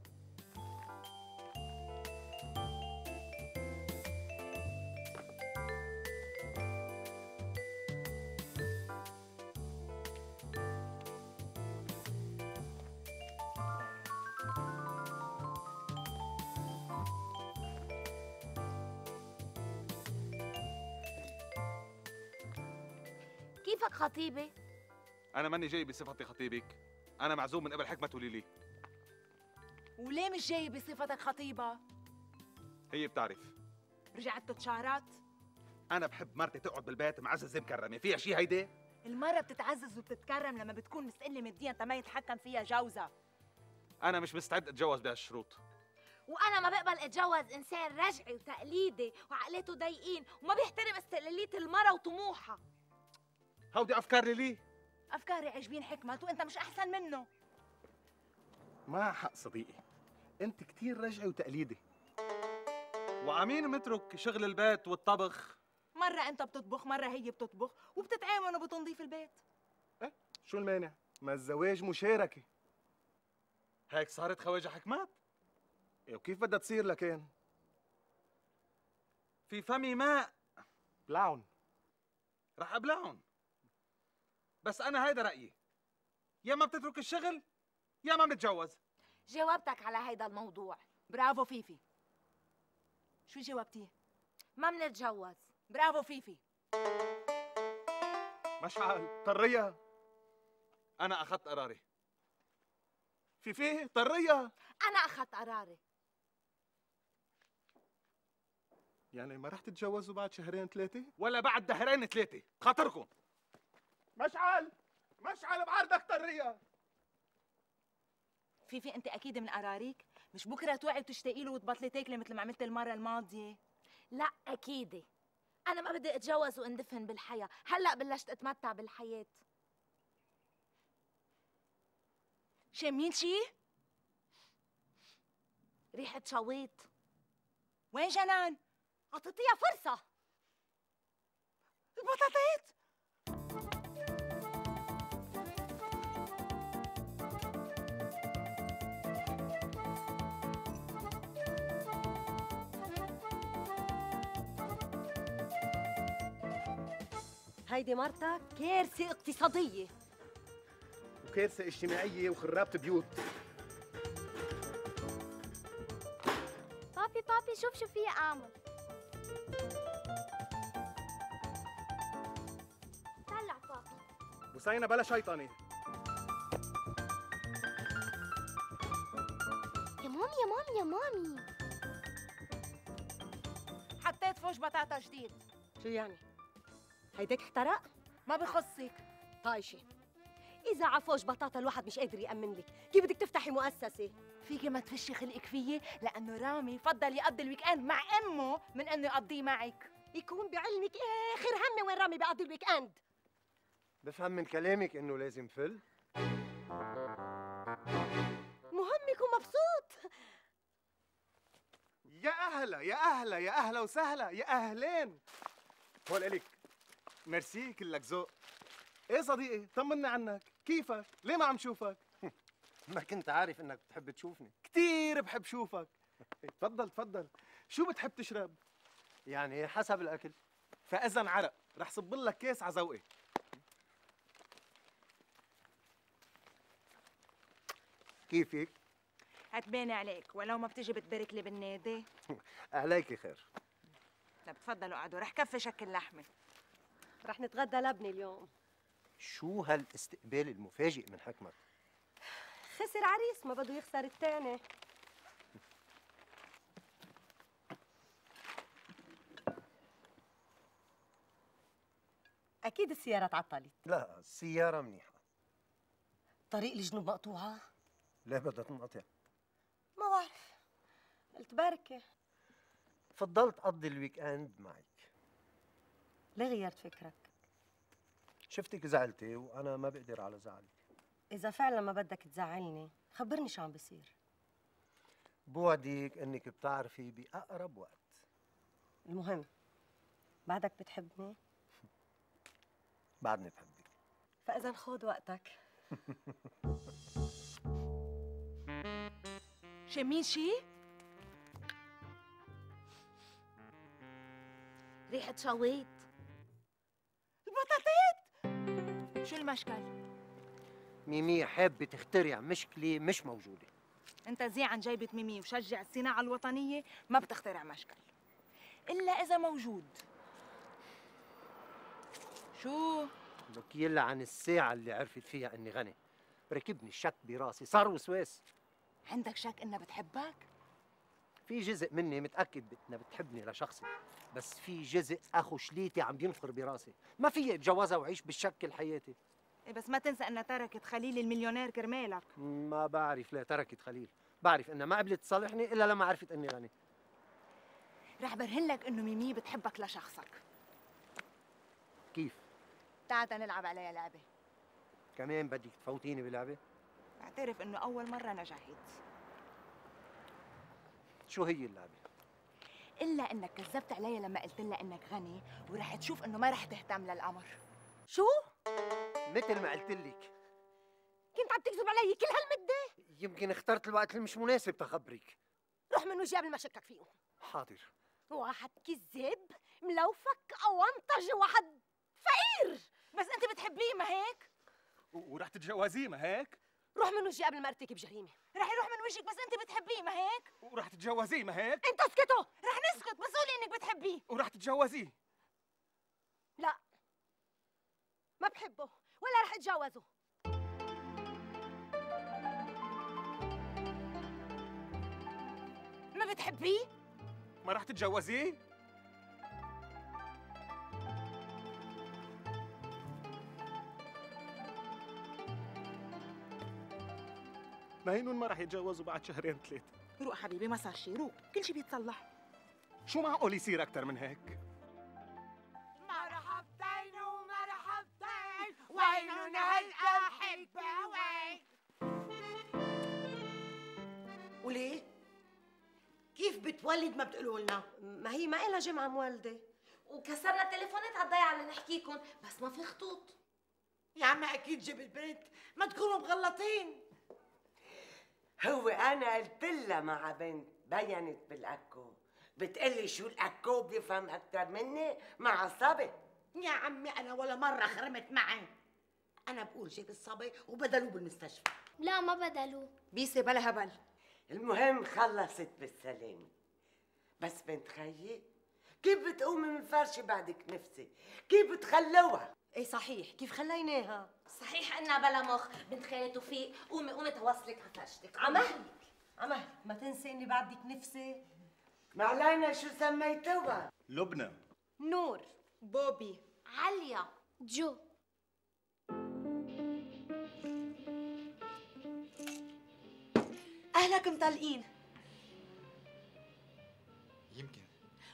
كيفك خطيبي؟ أنا ماني جاي بصفتي خطيبك. أنا معزوم من قبل حكمة وليلي. وليه مش جاي بصفتك خطيبة؟ هي بتعرف. رجعت تتشارات؟ أنا بحب مرتي تقعد بالبيت معززه مكرمه فيها شي هيدي؟ المرة بتتعزز وبتتكرم لما بتكون مستقلة ماديا انت ما يتحكم فيها جوزها. أنا مش مستعد أتجوز بهالشروط. وأنا ما بقبل أتجوز إنسان رجعي وتقليدي وعقليته ضيقين وما بيحترم استقلالية المرأة وطموحها. هودي أفكار ليلي أفكاري عجبين حكمت وأنت مش أحسن منه. ما حق صديقي. أنت كتير رجعي وتقليدي. وعمين مترك شغل البيت والطبخ. مرة أنت بتطبخ مرة هي بتطبخ وبتتعاونوا بتنظيف البيت. شو المانع؟ ما الزواج مشاركة. هيك صارت خواجة حكمات إيه، وكيف بدها تصير لكان؟ في فمي ماء. بلعن رح ابلعهم بس أنا هيدا رأيي. يا ما بتترك الشغل يا ما بنتجوز جاوبتك على هيدا الموضوع. برافو فيفي. شو جاوبتيه؟ ما منتجوز. برافو فيفي. مشعل طرية. أنا أخذت قراري. في فيه طرية. أنا أخذت قراري. يعني ما رح تتجوزوا بعد شهرين ثلاثة؟ ولا بعد دهرين ثلاثة. خاطركم. مشعل! مشعل بعرضك طرية فيفي أنت أكيد من قراريك مش بكرة توعي وتشتاقي له وتبطلي تاكلي مثل ما عملت المرة الماضية؟ لا أكيد. أنا ما بدي أتجوز وأندفن بالحياة. هلأ بلشت أتمتع بالحياة. شامين شي؟ ريحة شويط وين جنان؟ أعطيتيها فرصة. البطاطيت! هيدي مرتك كارثة اقتصادية. وكارثة اجتماعية وخرابة بيوت. بابي بابي شوف شو في أعمل. طلع بابي. بوسينة بلا شيطنة يا مامي يا مامي يا مامي. حطيت فوج بطاطا جديد. شو يعني؟ هيداك احترق؟ ما بخصك. طايشة إذا ع فوج بطاطا الواحد مش قادر يأمن لك. كيف بدك تفتحي مؤسسة؟ فيكي ما تفشي خلقك فيي لأنه رامي فضل يقضي ال weekend مع أمه من إنه يقضيه معك. يكون بعلمك آخر همي وين رامي بيقضي ال weekend. بفهم من كلامك إنه لازم فل. مهم يكون مبسوط. يا أهلا يا أهلا يا أهلا وسهلا يا أهلين. هول إلك ميرسي كلك ذوق. إيه صديقي؟ طمنا عنك. كيفك؟ ليه ما عم شوفك؟ ما كنت عارف إنك بتحب تشوفني. كتير بحب شوفك. تفضل تفضل. شو بتحب تشرب؟ يعني حسب الأكل. فإذا عرق رح صب لك كاس على ذوقي. كيفك؟ هتباني عليك. ولو ما بتجي بتبارك لي بالنادي. عليك خير. طب تفضلوا قعدوا. رح كفي شكل لحمة. رح نتغدى لبنة اليوم. شو هالاستقبال المفاجئ من حكمت خسر عريس ما بده يخسر الثاني أكيد السيارة تعطلت. لا السيارة منيحة. طريق الجنوب مقطوعة؟ ليه بدها تنقطع. ما بعرف. قلت بركة فضلت أقضي الويك إند معك ليه غيرت فكرك؟ شفتك زعلتي وأنا ما بقدر على زعلك إذا فعلا ما بدك تزعلني خبرني شو عم بيصير بوعدك إنك بتعرفي بأقرب وقت. المهم بعدك بتحبني؟ بعدني بحبك. فإذا خذ وقتك. شامين شي؟ ريحة شويط البطاطيت. شو المشكل؟ ميمي حابة تخترع مشكلة مش موجودة. انت زي عن جيبة ميمي وشجع الصناعة الوطنية ما بتخترع مشكل. إلا إذا موجود. شو؟ لك يلا عن الساعة اللي عرفت فيها إني غني. ركبني الشك براسي صار وسواس. عندك شك إنها بتحبك؟ في جزء مني متأكد انها بتحبني لشخصي بس في جزء أخو شليتي عم ينخر براسي. ما في اتجوزها واعيش بالشك لحياتي إيه بس ما تنسى انها تركت خليل المليونير كرمالك. ما بعرف ليه تركت خليل. بعرف انها ما قبلت تصالحني إلا لما عرفت إني غني. رح برهن لك إنه ميمي بتحبك لشخصك. كيف؟ تعال نلعب عليها لعبة. كمان بدك تفوتيني بلعبة؟ بعترف إنه أول مرة نجحت شو هي اللعبة إلا إنك كذبت علي لما قلت لها إنك غني ورح تشوف إنه ما رح تهتم للقمر شو؟ مثل ما قلت لك كنت عم تكذب علي كل هالمدة؟ يمكن اخترت الوقت اللي مش مناسب تخبرك روح من وجهي قبل ما شكك فيهم حاضر واحد كذاب ملوفك أونطج واحد فقير بس أنت بتحبيه ما هيك؟ ورح تتجوزيه ما هيك؟ روح من وجهي قبل ما ارتكب جريمة رح يروح من وجهك بس انت بتحبيه ما هيك؟ ورح تتجوزيه ما هيك؟ أنتوا اسكتوا رح نسكت بس قولي انك بتحبيه ورح تتجوزيه لا ما بحبه ولا رح اتجوزه ما بتحبيه؟ ما رح تتجوزيه؟ ما هينون ما رح يتجوزوا بعد شهرين ثلاثة. روق حبيبي ما صار شي. روق كل شي بيتصلح. شو معقول يصير أكثر من هيك؟ مرحبتين ومرحبتين وين هالأحبة وين وليه؟ كيف بتولد ما بتقولوا لنا؟ ما هي ما إلها جمعة مولدة. وكسرنا التليفونات على الضيعة لنحكيكم بس ما في خطوط. يا عم أكيد جبت بنت. ما تكونوا مغلطين. هو أنا قلت لها مع بنت بينت بالأكو. بتقلي شو الأكو؟ بيفهم أكثر مني معصبه يا عمي أنا ولا مرة خرمت معي أنا بقول جيب الصبي وبدلوه بالمستشفى. لا ما بدلوا بيسي بلا هبل. المهم خلصت بالسلامة. بس بنت خيي كيف بتقومي من فرشي بعدك نفسي؟ كيف بتخلوها؟ إيه صحيح كيف خليناها؟ صحيح أنها بلا مخ بنت خالة توفيق. قومي قومي توصلك على فرشتك عمهلك عمهلك ما تنسي اني بعدك نفسي. معلينا شو سميتوها؟ لبنى. نور بوبي عليا جو. اهلك مطلقين يمكن.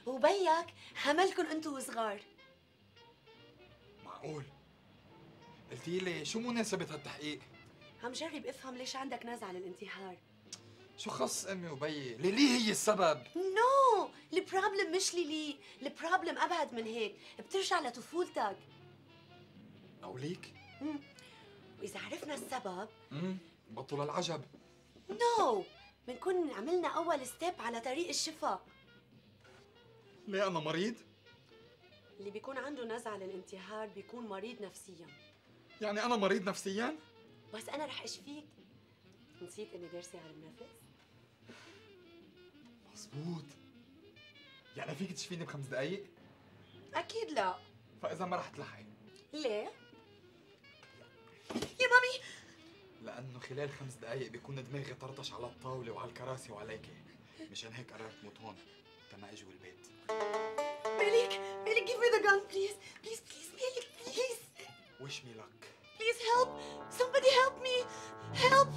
وبيك حملكن أنتو وصغار معقول؟ قلتي لي شو مناسبة هالتحقيق؟ عم جرب افهم ليش عندك نزعة على الانتحار شو خص أمي وبيي؟ ليلي هي السبب؟ no ال problem مش ليلي ال problem أبعد من هيك. بترجع لطفولتك. أو ليك؟ مم. وإذا عرفنا السبب. امم بطل العجب. no بنكون عملنا أول step على طريق الشفاء. ليه أنا مريض؟ اللي بيكون عنده نزعة للانتحار بيكون مريض نفسيا. يعني أنا مريض نفسيا؟ بس أنا رح اشفيك نسيت إني دارسة علم النفس مزبوط يعني فيك تشفيني بخمس دقايق؟ أكيد لا. فإذا ما رح تلحقي. ليه؟ يا مامي! لأنه خلال خمس دقايق بيكون دماغي طرطش على الطاولة وعلى الكراسي وعليكي. مشان هيك قررت موت هون. تما اجوا البيت. Billy, give me the gun, please. Please, please, Billy, please. Wish me luck. Please help. Somebody help me. Help.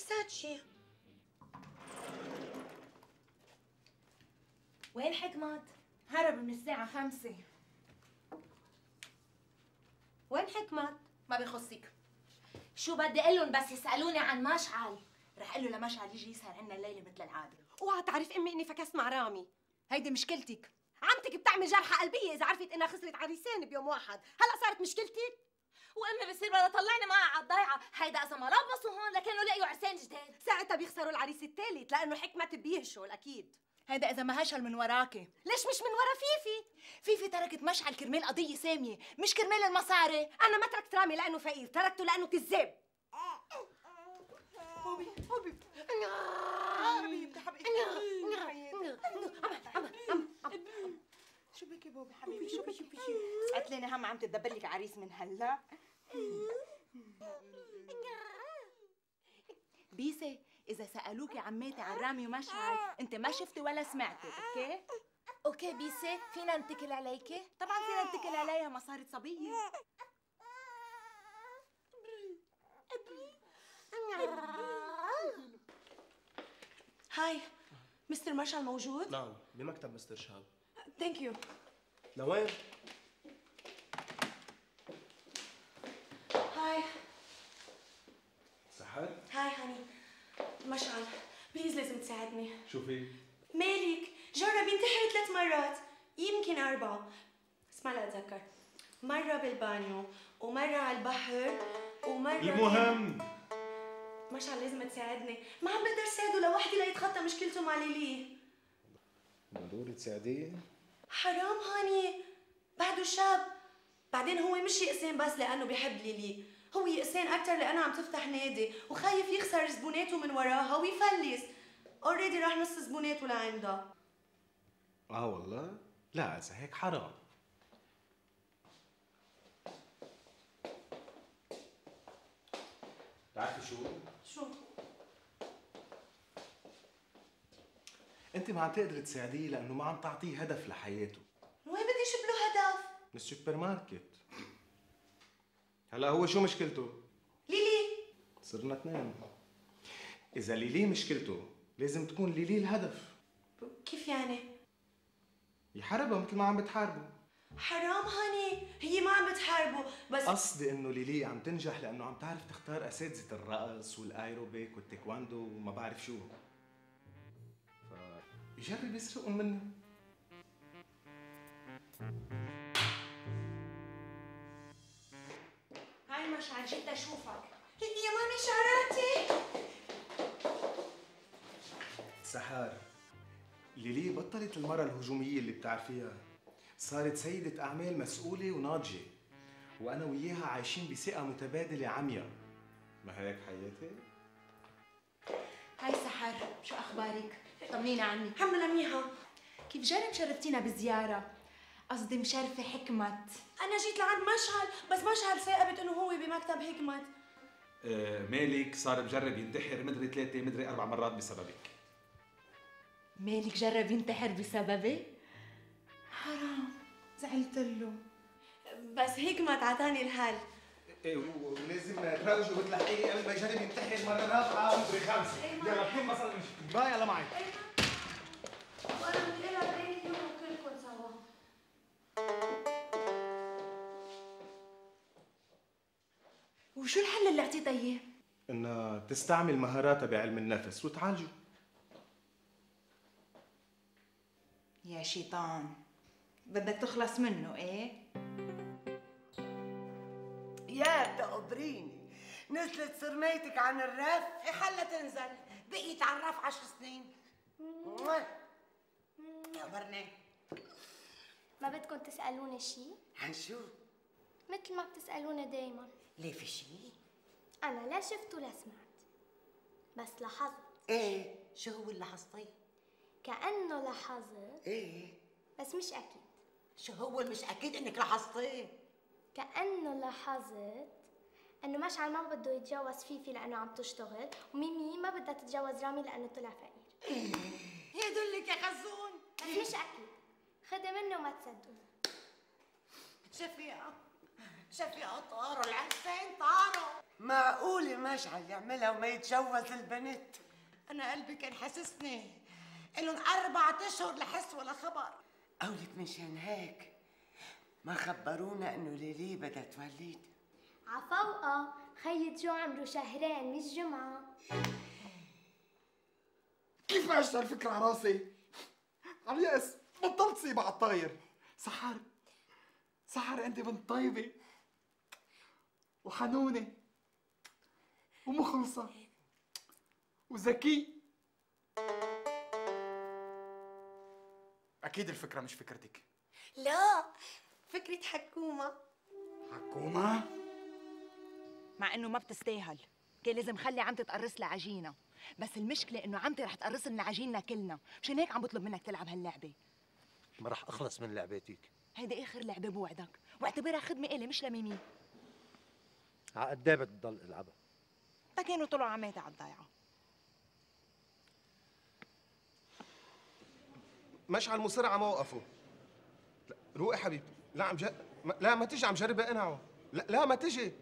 فيرساتشي وين حكمت؟ هرب من الساعة خمسة. وين حكمت؟ ما بيخصك شو بدي أقول لهم بس يسألوني عن مشعل. رح أقول له لمشعل يجي يسهر عنا الليلة مثل العادة. اوعى تعرف أمي إني فكست مع رامي. هيدي مشكلتك. عمتك بتعمل جرحى قلبية إذا عرفت إنها خسرت عريسين بيوم واحد. هلا صارت مشكلتي وامي بصير بدها تطلعني معها على الضيعة. هيدا إذا ما ربصوا هون لكانوا لقيوا عرسان جداد ساعتها بيخسروا العريس الثالث لأنه حكمة بيهشل أكيد هيدا إذا ما هشل من وراكي ليش مش من ورا فيفي؟ فيفي تركت مشعل كرمال قضية سامية مش كرمال المصاري. أنا ما تركت رامي لأنه فقير تركته لأنه كذاب. حبيبي حبيبي حبيبتي حبيبتي شو بك يا بوبي حبيبي؟ شو بك قتلاني هم عم تدبر لك عريس من هلا. بيسة إذا سألوكي عماتي عن رامي ومشعل أنت ما شفتي ولا سمعتي okay؟ okay بيسة فينا نتكل عليكي؟ طبعا فينا نتكل عليها ما صارت صبية. hi mister مشعل موجود؟ نعم بمكتب مستر شهاب. thank you لوين؟ hi سحر؟ hi honey مشعل please لازم تساعدني شو في؟ مالك جرب ينتحر ثلاث مرات. يمكن أربعة. بس ما لا أتذكر. مرة بالبانيو ومرة على البحر ومرة المهم. مشعل لازم تساعدني. ما عم بقدر ساعده لوحدي ليتخطى مشكلته مع ليلي. ضروري تساعديه. حرام honey. بعده شاب. بعدين هو مش يئسان بس لأنه بيحب ليلي. هو يئسان أكتر لأنها عم تفتح نادي وخايف يخسر زبوناته من وراها ويفلس. already راح نص زبوناته لعندها. آه والله. لا إذا هيك حرام. بتعرفي شو؟ شو؟ أنت ما عم تقدري تساعديه لأنه ما عم تعطيه هدف لحياته. وين بدي أشوف له هدف؟ من السوبر ماركت. هلا هو شو مشكلته؟ ليلي. صرنا اثنين. إذا ليلي مشكلته لازم تكون ليلي الهدف. كيف يعني؟ يحاربها مثل ما عم بتحاربه حرام honey هي ما عم بتحاربه بس قصدي إنه ليلي عم تنجح لأنه عم تعرف تختار أساتذة الرقص والأيروبيك والتايكواندو وما بعرف شو. فيجرب يسرقهم منها hi مشعل جيت أشوفك. يا مامي شعراتي سحر ليلي بطلت المرة الهجومية اللي بتعرفيها. صارت سيدة أعمال مسؤولة وناضجة وأنا وياها عايشين بثقة متبادلة عمياء. ما هيك حياتي؟ هاي سحر شو أخبارك؟ طمنينا الحمد لله منيحة. كيف جرب شرفتينا بزيارة؟ قصدي مشرفة حكمت. أنا جيت لعند مشعل بس مشعل ثاقبت إنه هو بمكتب حكمت. آه، مالك صار بجرب ينتحر مدري ثلاثة مدري أربع مرات بسببك. مالك جرب ينتحر بسببي؟ حرام زعلت له. بس حكمت عطاني الحل. إيه ولازم تروجي وتلحقيه قبل ما يجرب ينتحر مرة رابعة مدري خمسة. يلا بكون مثلا باي يلا معي. وأنا بدي العب بين اليوم وكلكم سوا. وشو الحل اللي اعطيتها اياه؟ انها تستعمل مهاراتها بعلم النفس وتعالجه. يا شيطان بدك تخلص منه إيه؟ يا تقبريني. نزلت سرميتك عن الرف حلا تنزل. بقيت على الرف عشر سنين. يا برنامج ما بدكم تسألوني شي؟ عن شو؟ مثل ما بتسألوني دايما. ليه في شيء؟ أنا لا شفت ولا سمعت. بس لاحظت. إيه شو هو اللي حصتيه؟ كأنه لاحظت. إيه. بس مش أكيد. شو هو مش أكيد إنك لاحظتيه؟ كأنه لاحظت إنه مشعل ما بده يتجوز فيفي لأنه عم تشتغل وميمي ما بدها تتجوز رامي لأنه طلع فقير. يدلك يا خزون بس مش أكيد. خدي منه وما تصدقوا. شفيقة شفيقة طاروا العرسين طاروا. معقولة مشعل يعملها وما يتجوز البنت؟ أنا قلبي كان حاسسني إلهم أربعة أشهر لحس ولا خبر. قولك مشان هيك. ما خبرونا إنه ليلي بدها توليد. عفوقة خيي جو عمره شهرين مش جمعة. كيف ما اجت الفكرة على راسي؟ على اليأس بطلت صيب على الطاير. سحر سحر انت بنت طيبة. وحنونة. ومخلصة. وذكي. أكيد الفكرة مش فكرتك. لا فكرة حكومة. حكومة؟ مع إنه ما بتستاهل. كان لازم خلي عمتي تقرص لها عجينة. بس المشكلة إنه عمتي رح تقرص لنا عجيننا كلنا. مشان هيك عم بطلب منك تلعب هاللعبة. ما رح أخلص من لعبتك هيدي آخر لعبة بوعدك. واعتبرها خدمة إلي مش لميمي. على قد إيه بتضل ألعبها؟ تا كانوا طلعوا عماتي على الضيعة. مشعل مصر على موقفه. روقي حبيبتي. لا عم. ما... لا ما تجي عم جرب اقنعه لا لا ما تجي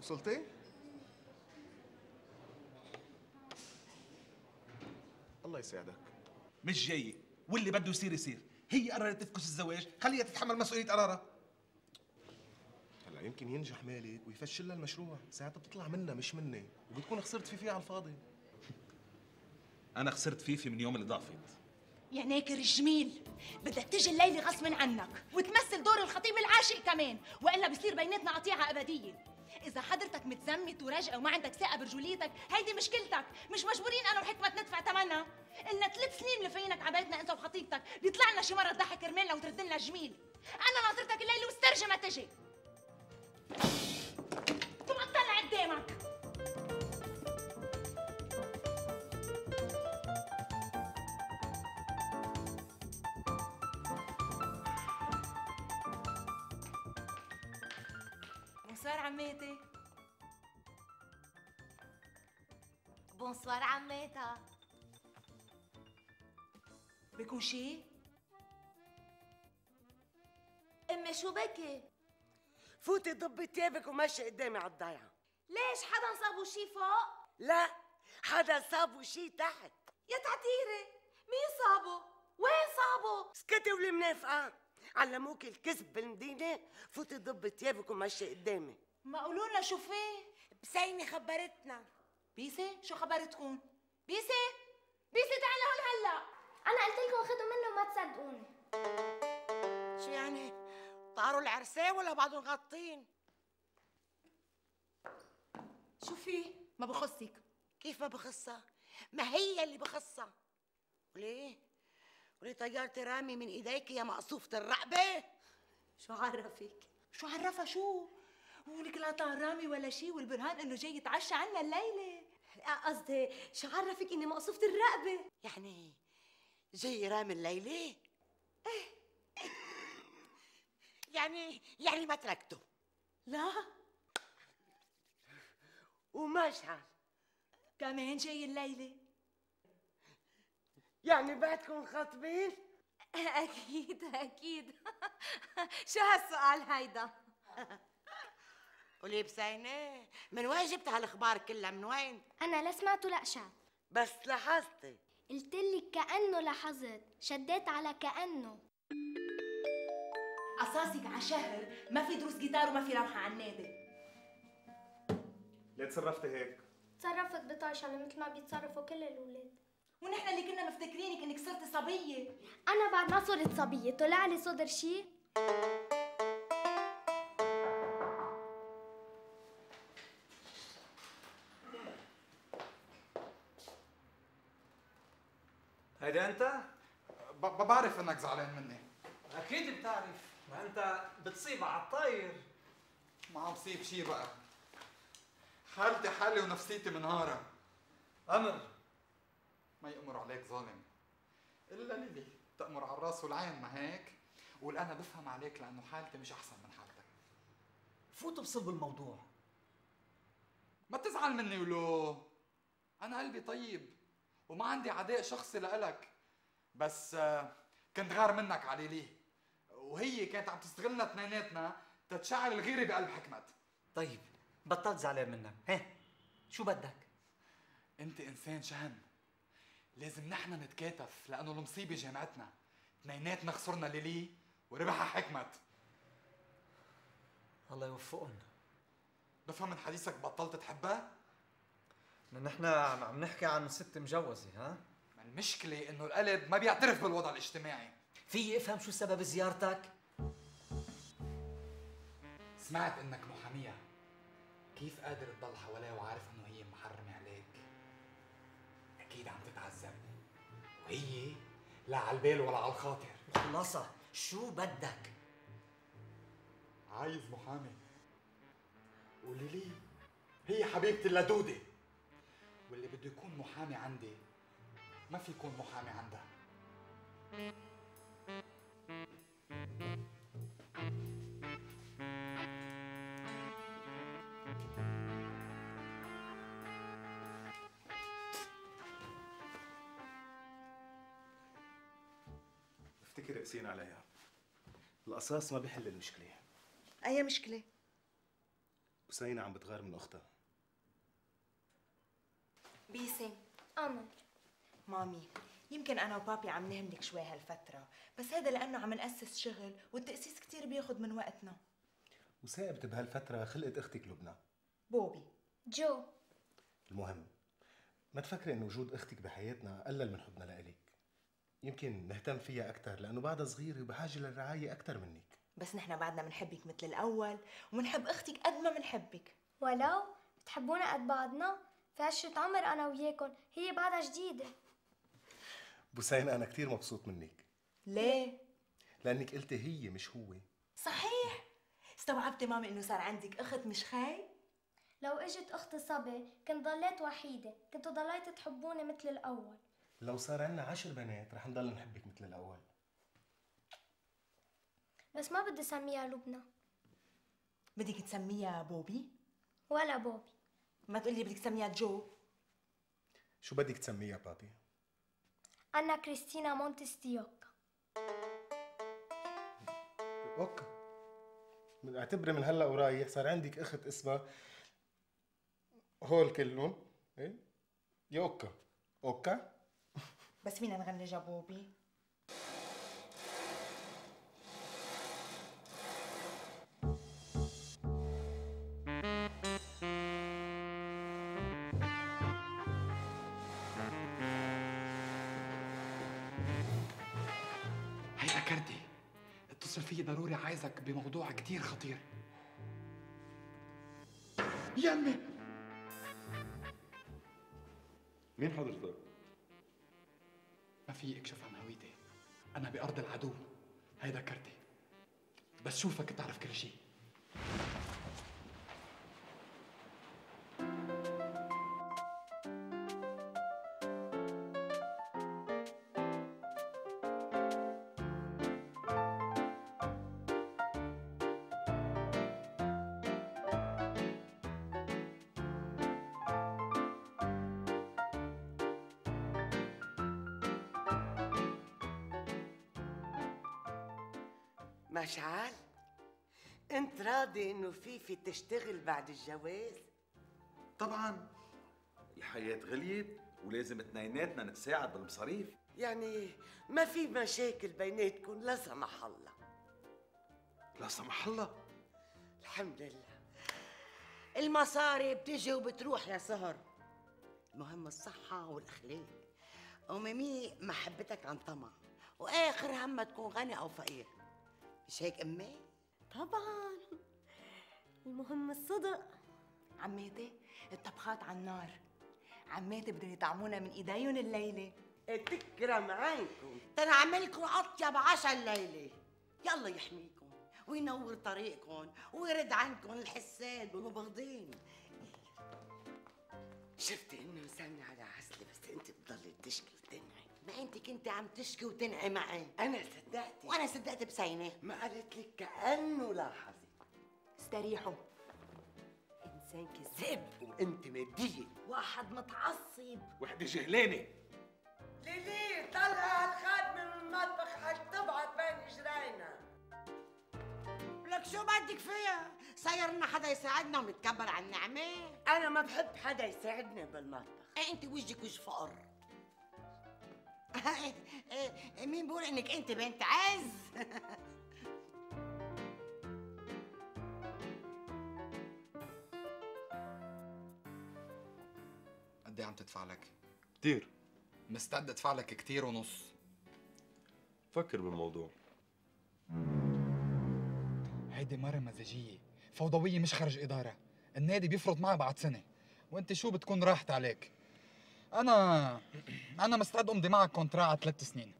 وصلتي؟ الله يساعدك. مش جاي. واللي بده يصير يصير. هي قررت تفكس الزواج. خليها تتحمل مسؤولية قرارها. هلا يمكن ينجح مالك ويفشل لها المشروع. ساعتها بتطلع منا مش مني. وبتكون خسرت في فيه على الفاضي. أنا خسرت فيفي من يوم اللي ضعفت يا ناكر الجميل بدك تجي الليلة غصب عنك وتمثل دور الخطيب العاشق كمان وإلا بصير بيناتنا قطيعة أبدية. إذا حضرتك متزمت وراجعه وما عندك ثقة برجوليتك هيدي مشكلتك. مش مجبورين أنا وحكمة ندفع ثمنها إلنا ثلاث سنين ملفينك على بيتنا أنت وخطيبتك. بيطلع لنا شي مرة تضحك كرمالنا وترد لنا جميل. أنا ناطرتك الليلة واسترجي ما تجي. تبقى تطلع قدامك. عماتي bonsoir عماتها بيكون شي؟ امي شو بكي؟ فوتي ضبي ثيابك ومشي قدامي على الضيعة ليش حدا صابه شي فوق؟ لا حدا صابه شي تحت يا تعتيري مين صابه؟ وين صابه؟ اسكتي ولي منافقة علموك الكذب بالمدينة فوتي ضبي ثيابك ومشي قدامي ما قولوا لنا شو فيه؟ بسيني خبرتنا. بيسي شو خبرتكم؟ بيسي بيسي تعالي هون هلا. أنا قلت لكم خدوا منه وما تصدقوني. شو يعني؟ طاروا العرسان ولا بعضهم غاطين شو في؟ ما بخصك. كيف ما بخصها؟ ما هي اللي بخصها؟ وليه وليه طيرتي رامي من إيديك يا مقصوفة الرقبة. شو عرفك؟ شو عرفها؟ شو؟ ولك لا طارامي ولا شي والبرهان إنه جاي يتعشى عنا الليلة. قصدي شو عرفك إني مقصوفة الرقبة؟ يعني جاي رامي الليلة؟ يعني يعني ما تركته. لا. ومشعل كمان جاي الليلة. يعني بعدكم خاطبين أكيد أكيد. شو هالسؤال هيدا؟ قولي بسينة من وين جبت هالأخبار كلها؟ من وين؟ أنا لا سمعته لا شعب بس لاحظتي. قلت لك كأنه لاحظت شديت على كأنه. قصاصك على شهر ما في دروس جيتار وما في روحة على النادي. ليه تصرفتي هيك؟ تصرفت بطرشلة مثل ما بيتصرفوا كل الأولاد. ونحن اللي كنا مفتكرينك إنك صرتي صبية. أنا بعد ما صرت صبية طلع لي صدر شي هيدا أنت؟ بعرف إنك زعلان مني. أكيد بتعرف. ما أنت بتصيب على الطاير. ما عم صيب شي بقى. حالتي حالي ونفسيتي منهارة أمر. ما يأمر عليك ظالم. إلا ليلي. تأمر على الرأس والعين ما هيك؟ قول أنا بفهم عليك لأنه حالتي مش أحسن من حالتك. فوتوا بصلب الموضوع. ما تزعل مني ولو. أنا قلبي طيب. وما عندي عداء شخصي لإلك بس آه، كنت غار منك علي ليه. وهي كانت عم تستغلنا اثنيناتنا تتشعل الغيرة بقلب حكمت. طيب بطلت زعلان منك ها؟ شو بدك؟ انت انسان شهم لازم نحن نتكاتف لأنه المصيبة جامعتنا. اثنيناتنا خسرنا ليلي وربحها حكمت. الله يوفقهم بفهم من حديثك بطلت تحبها؟ نحن عم عم نحكي عن ست مجوزة ها؟ ما المشكلة إنه القلب ما بيعترف بالوضع الاجتماعي في افهم شو سبب زيارتك؟ سمعت إنك محامية كيف قادر تضل حواليها وعارف إنه هي محرمة عليك؟ أكيد عم تتعذب وهي لا على البال ولا على الخاطر خلاصة شو بدك؟ عايز محامي قولي لي هي حبيبتي اللدودة واللي بده يكون محامي عندي ما في يكون محامي عندها. بفتكر قسين عليها. القصاص ما بيحل المشكلة. أي مشكلة؟ حسينة عم بتغار من أختها. بيسم أمر مامي يمكن أنا وبابي عم نهملك شوي هالفترة بس هذا لأنه عم نأسس شغل والتأسيس كتير بياخد من وقتنا. وثاقبت بهالفترة خلقت أختك لبنى. بوبي. جو. المهم ما تفكري إنه وجود أختك بحياتنا قلل من حبنا لإلك. يمكن نهتم فيها أكثر لأنه بعدها صغيرة وبحاجة للرعاية أكثر منك. بس نحن بعدنا منحبك مثل الأول ومنحب أختك قد ما منحبك. ولو بتحبونا قد بعضنا في عشرة عمر أنا وياكم هي بعدها جديدة. بوسينة أنا كثير مبسوط منك. ليه؟ لأنك قلتي هي مش هو. صحيح. استوعبتي مامي إنه صار عندك أخت مش خاي؟ لو إجت أخت صبي كنت ضليت وحيدة. كنتوا ضليتوا تحبوني مثل الأول. لو صار عنا عشر بنات رح نضل نحبك مثل الأول. بس ما بدي سميها لبنى. بدك تسميها بوبي؟ ولا بوبي. ما تقولي بدك تسميها جو. شو بدك تسميها بابي؟ أنا كريستينا مونتستيوكا اوكا من اعتبري من هلا ورايح صار عندك أخت اسمها هول كلهم. إيه؟ يا أوكا؟ اوكا بس فينا نغني جابوبي؟ ضروري عايزك بموضوع كتير خطير. يمي مين حضرتك؟ ما في اكشف عن هويتي. أنا بأرض العدو. هيدا كارتي. بس شوفك بتعرف كل شيء فيفي تشتغل بعد الجواز؟ طبعا. الحياة غليت ولازم اثنيناتنا نتساعد بالمصاريف. يعني ما في مشاكل بيناتكم لا سمح الله. لا سمح الله. الحمد لله. المصاري بتجي وبتروح يا سهر. المهم الصحة والأخلاق. وميمي محبتك عن طمع وآخر همها تكون غني أو فقير. مش هيك أمي؟ طبعا. المهم الصدق. عماتي الطبخات على النار. عماتي بدهم يطعمونا من إيديهم الليلة. تكرم عينكم. ترى عملكم أطيب عشا الليلة. يلا يحميكم وينور طريقكم ويرد عنكم الحساد والمبغضين. شفتي إنه مسمي على عسلي بس أنت بتضلي تشكي وتنعي. ما أنت كنت عم تشكي وتنعي معي. أنا صدقتي. وأنا صدقت بسينة. ما قالت لك كأنه لاحظت استريحوا إنسان كذاب. وأنت مادية. واحد متعصب. وحدة جهلانة. ليلي طلع الخادمة من المطبخ حال تبعت بين جرينا لك شو بدك فيها؟ صايرنا حدا يساعدنا ونتكبر على النعمة؟ أنا ما بحب حدا يساعدني بالمطبخ، إيه أنت وجهك وجه فقر. إيه، مين بيقول إنك أنت بنت عز؟ قد إيه عم تدفع لك؟ كتير. مستعد أدفع لك كتير ونص. فكر بالموضوع. هيدي مرة مزاجية فوضوية مش خرج إدارة. النادي بيفرض معها بعد سنة وأنت شو بتكون راحت عليك؟ أنا أنا مستعد أمضي معك كونترا على ثلاث سنين.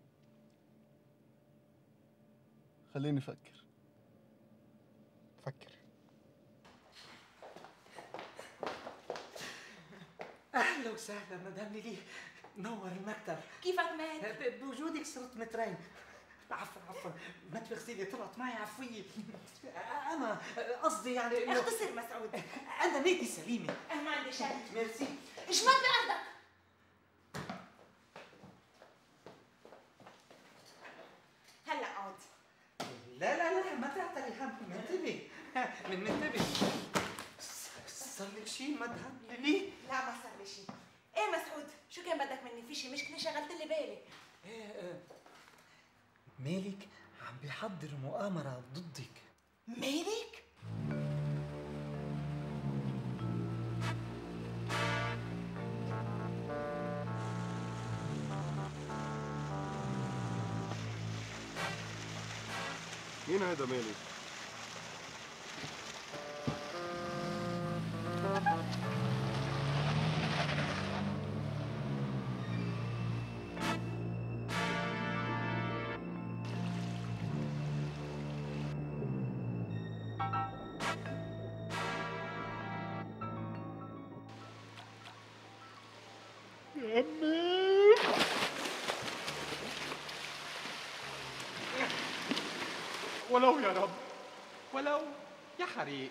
خليني أفكر فكر أهلا وسهلا مدام ليلي. نور المكتب. كيفك مات؟ بوجودك صرت مترين. عفوا عفوا. ما تبغسي لي طلعت معي عفوية أنا قصدي يعني إنه اختصر مسعود. أنا نيتي سليمة. أنا ما عندي شك. ميرسي. اجمد مين ولو يا رب ولو يا حريق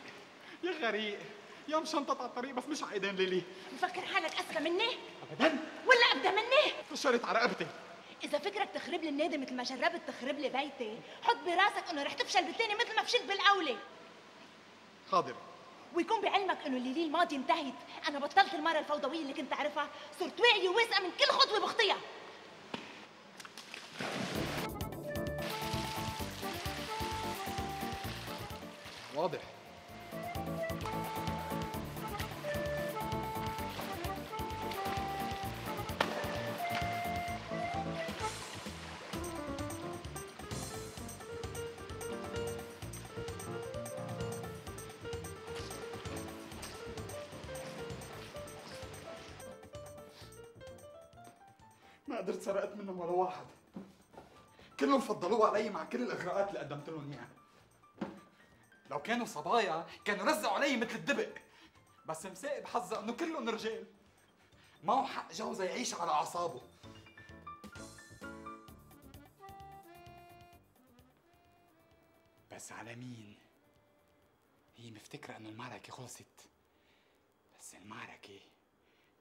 يا غريق يا مشنطط على الطريق بس مش على ايدين ليلي. مفكر حالك أذكى مني؟ ابدا. ولا ابدا مني؟ فشرت على رقبتي. إذا فكرك تخرب لي النادي مثل ما جربت تخرب لي بيتي حط براسك إنه رح تفشل بالتاني مثل ما فشلت بالأولى. حاضر. ويكون بعلمك إنه الليلة الماضي انتهت. أنا بطلت المرة الفوضوية اللي كنت أعرفها. صرت واعية وواثقة من كل خطوة بخطيها. واضح. ما قدرت سرقت منهم ولا واحد. كلهم فضلوه علي مع كل الإغراءات اللي قدمت لهم اياها لو كانوا صبايا كانوا رزعوا علي مثل الدبق. بس مسائب حظها إنه كلهم رجال. معه حق جوزها يعيش على أعصابه. بس على مين؟ هي مفتكرة إنه المعركة خلصت. بس المعركة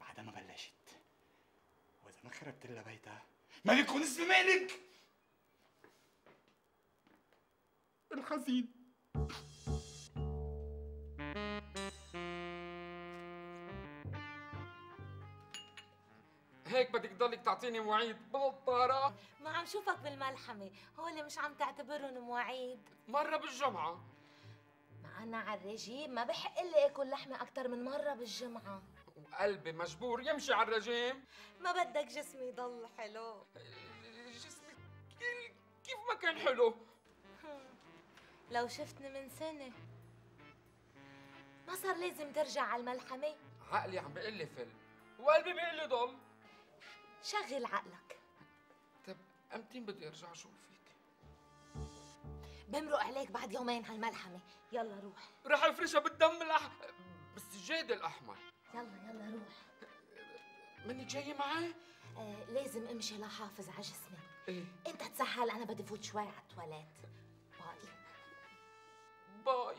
بعدها ما بلشت. وإذا ما خربت لها بيتها مالك ونصف مالك! الحزين. هيك بدك تضلك تعطيني مواعيد؟ بالطارة. ما عم شوفك بالملحمة هو اللي مش عم تعتبرهم مواعيد. مرة بالجمعة؟ ما أنا على الرجيم ما بحق لي آكل لحمة أكتر من مرة بالجمعة. وقلبي مجبور يمشي على الرجيم. ما بدك جسمي يضل حلو. جسمي كيف ما كان حلو. لو شفتني من سنة. ما صار لازم ترجع على الملحمة. عقلي عم بيقول لي فل. وقلبي بيقول لي ضل. شغل عقلك. طب امتين بدي ارجع اشوفك بمرق عليك بعد يومين هالملحمة. يلا روح. رح افرشها بالدم الأح... بالسجاد الأحمر. يلا يلا روح. مني جاي معي؟ آه لازم امشي لحافظ على جسمي. إيه. انت تسهل أنا بدي فوت شوي على التواليت. Bye. Bye.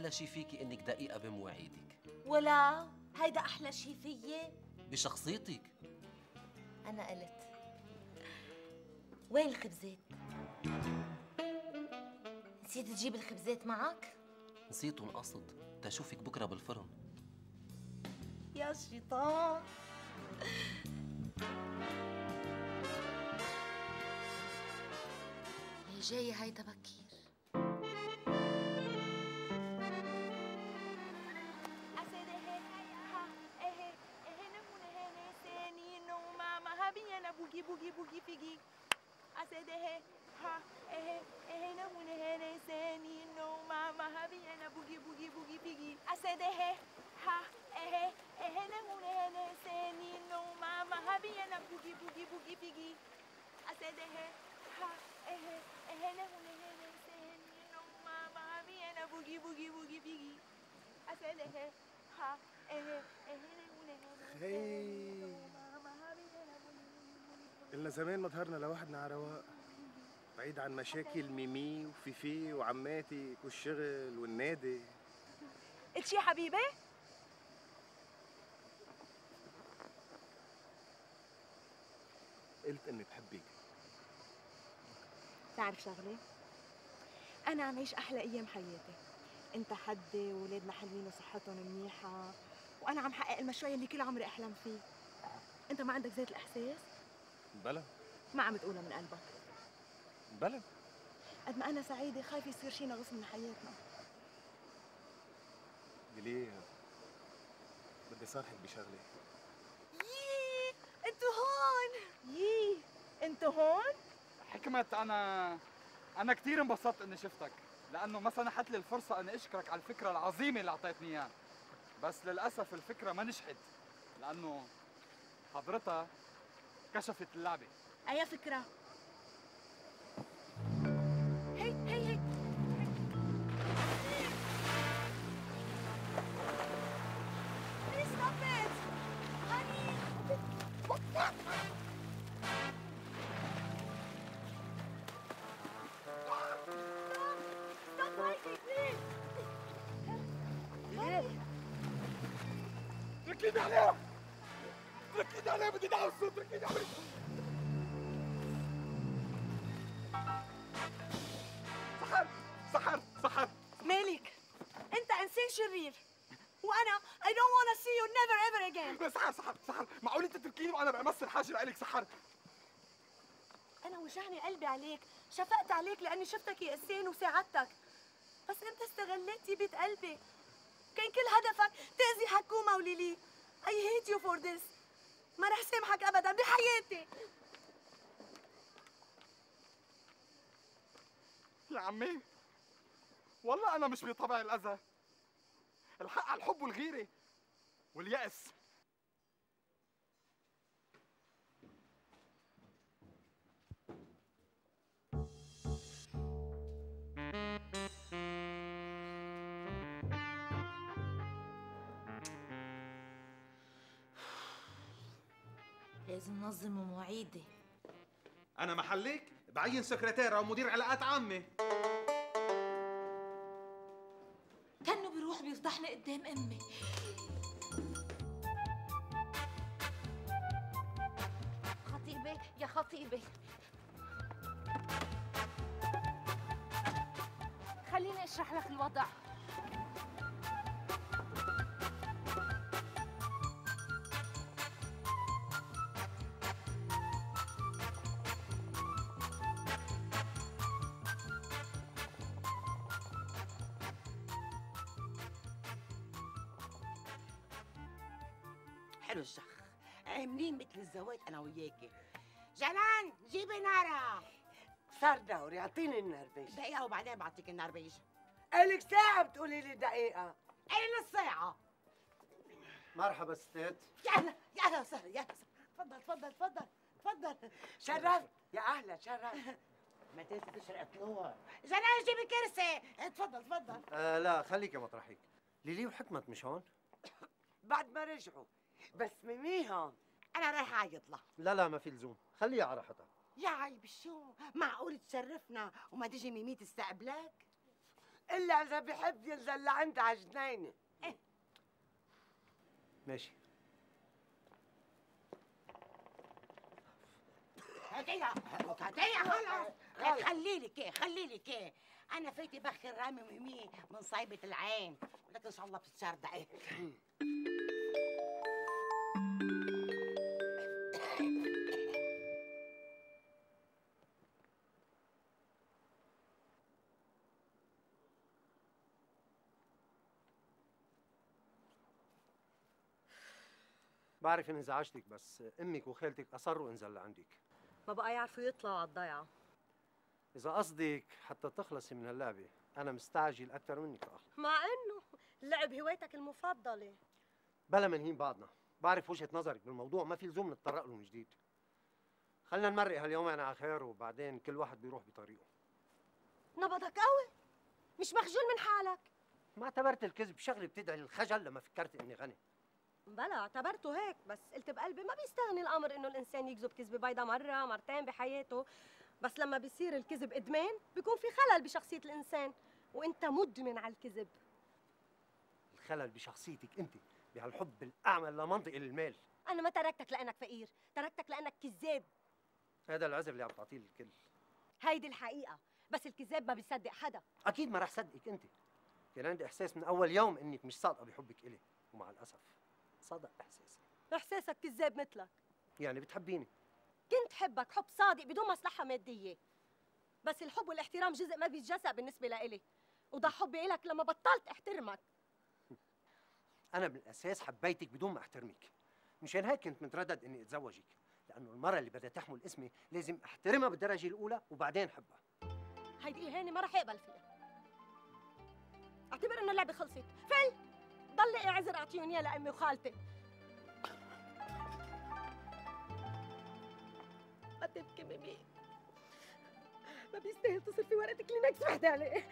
أحلى شي فيكي إنك دقيقة بمواعيدك. ولا هيدا أحلى شي فيي؟ بشخصيتك. أنا قلت. وين الخبزات؟ نسيت تجيب الخبزات معك؟ نسيتهم قصد تشوفك بكرة بالفرن. يا شيطان. هي جاية هيدا بكير. Boogie boogie boogie piggy. I said hey ha eh eh na mune hene seni no mama habi na boogie boogie boogie piggy. I said hey ha eh eh na mune hene seni no mama habi na boogie boogie boogie piggy. I said hey ha eh eh na mune hene seni no mama habi na boogie boogie boogie piggy. I said hey ha eh eh na mune hene خي إلنا زمان ما ظهرنا لوحدنا على رواق بعيد عن مشاكل ميمي وفيفي وعماتك والشغل والنادي قلت شي حبيبي؟ قلت إني بحبك تعرف شغلة؟ أنا عم عيش أحلى أيام حياتي أنت حدي وولادنا حلوين وصحتهم منيحة وأنا عم حقق المشروع اللي كل عمري أحلم فيه أنت ما عندك زيت الإحساس؟ بلا ما عم تقولها من قلبك. بلا قد ما أنا سعيدة خايفة يصير شي نغص من حياتنا. ليه بدي صارحك بشغلة. يي أنتوا هون. يي أنتوا هون؟ حكمت أنا أنا كثير انبسطت إني شفتك. لأنه ما سنحت لي الفرصة إني أشكرك على الفكرة العظيمة اللي أعطيتني إياها. بس للأسف الفكرة ما نجحت. لأنه حضرتها كشفت اللعبه أي فكرة؟ هي هي هي Please fighting, please! ركيد عليها بدي الصوت ركيد عليها سحر سحر سحر مالك؟ انت انسان شرير. وأنا I don't want to see you never ever again. سحر سحر سحر. معقول انت تركيني وأنا بمثل حاجة لك سحر؟ أنا وجعني قلبي عليك. شفقت عليك لأني شفتك يا إنسان وساعدتك. بس أنت استغليت طيبة قلبي. كان كل هدفك تأذي حكومة وليلي. I hate you for this. ما رح سامحك ابدا بحياتي يا عمي والله أنا مش بطبعي الأذى. الحق على الحب والغيرة واليأس. لازم نظم مواعيدي أنا محلك بعين سكرتيرة ومدير علاقات عامة. كأنه بيروح بيفضحني قدام أمي. خطيبي يا خطيبي خليني أشرح لك الوضع. الشخ. عاملين مثل الزواج أنا وياكي. جنان جيبي نارة. صار دوري أعطيني النربش دقيقة وبعدين بعطيك النربيج الك ساعة بتقولي لي دقيقة. إيه نص ساعة. مرحبا ستات يا أهلا يا أهلا وسهلا يا أهلا وسهلا. تفضل تفضل تفضل تفضل. شرفت يا أهلا شرفت ما تنسي تشرق نور جنان جيبي كرسي تفضل تفضل. آه لا خليكي مطرحك ليلي وحكمت مش هون؟ بعد ما رجعوا. بس ميمي هون. أنا رايحة اعيط لها لا لا ما في لزوم. خليها على راحتها يا عيب شو؟ معقول تشرفنا وما تجي ميمي تستقبلك؟ إلا إذا بحب ينزل لعندي على جنينه ماشي. هدية هدية خلاص. لك خلي لك إيه خلي لك إيه أنا فايتي بخر رامي مهمي من صيبة العين. لكن إن شاء الله بتتشردع إيه بعرف اني زعجتك بس أمك وخالتك أصروا انزل لعندك ما بقى يعرفوا يطلعوا على الضيعة. إذا قصدك حتى تخلصي من اللعبة أنا مستعجل أكثر منك اخ مع إنه اللعب هوايتك المفضلة. بلا منهين بعضنا. بعرف وجهة نظرك بالموضوع ما في لزوم نتطرق له من جديد. خلينا نمرق هاليومين على خير وبعدين كل واحد بيروح بطريقه. نبضك قوي؟ مش مخجول من حالك؟ ما اعتبرت الكذب شغلة بتدعي للخجل لما فكرت إني غني. بلا اعتبرته هيك بس قلت بقلبي ما بيستغني الأمر إنه الإنسان يكذب كذبة بيضة مرة مرتين بحياته. بس لما بيصير الكذب إدمان بيكون في خلل بشخصية الإنسان. وإنت مدمن على الكذب. الخلل بشخصيتك أنت بهالحب الأعمى لمنطق المال. أنا ما تركتك لأنك فقير تركتك لأنك كذاب. هذا العذر اللي عم تعطيه للكل هيدي الحقيقة. بس الكذاب ما بيصدق حدا. أكيد ما رح صدقك أنت. كان عندي إحساس من أول يوم إنك مش صادقة بحبك إلي ومع الأسف. صدق احساسي إحساسك كذاب مثلك. يعني بتحبيني. كنت حبك حب صادق بدون مصلحة مادية. بس الحب والاحترام جزء ما بيتجزأ بالنسبة لإلي. وده حبي إلك لما بطلت أحترمك. أنا بالأساس حبيتك بدون ما أحترمك. مشان هيك كنت متردد إني أتزوجك. لأنه المرة اللي بدها تحمل اسمي لازم أحترمها بالدرجة الأولى وبعدين حبها هيدي إهانة ما رح يقبل فيها. أعتبر إنه اللعبة خلصت. فل! ضل لي عذر أعطيهم إياه لأمي وخالتي. ما تبكي ميمي ما بيستاهل تصير في ورقة كلينكس وحدة عليه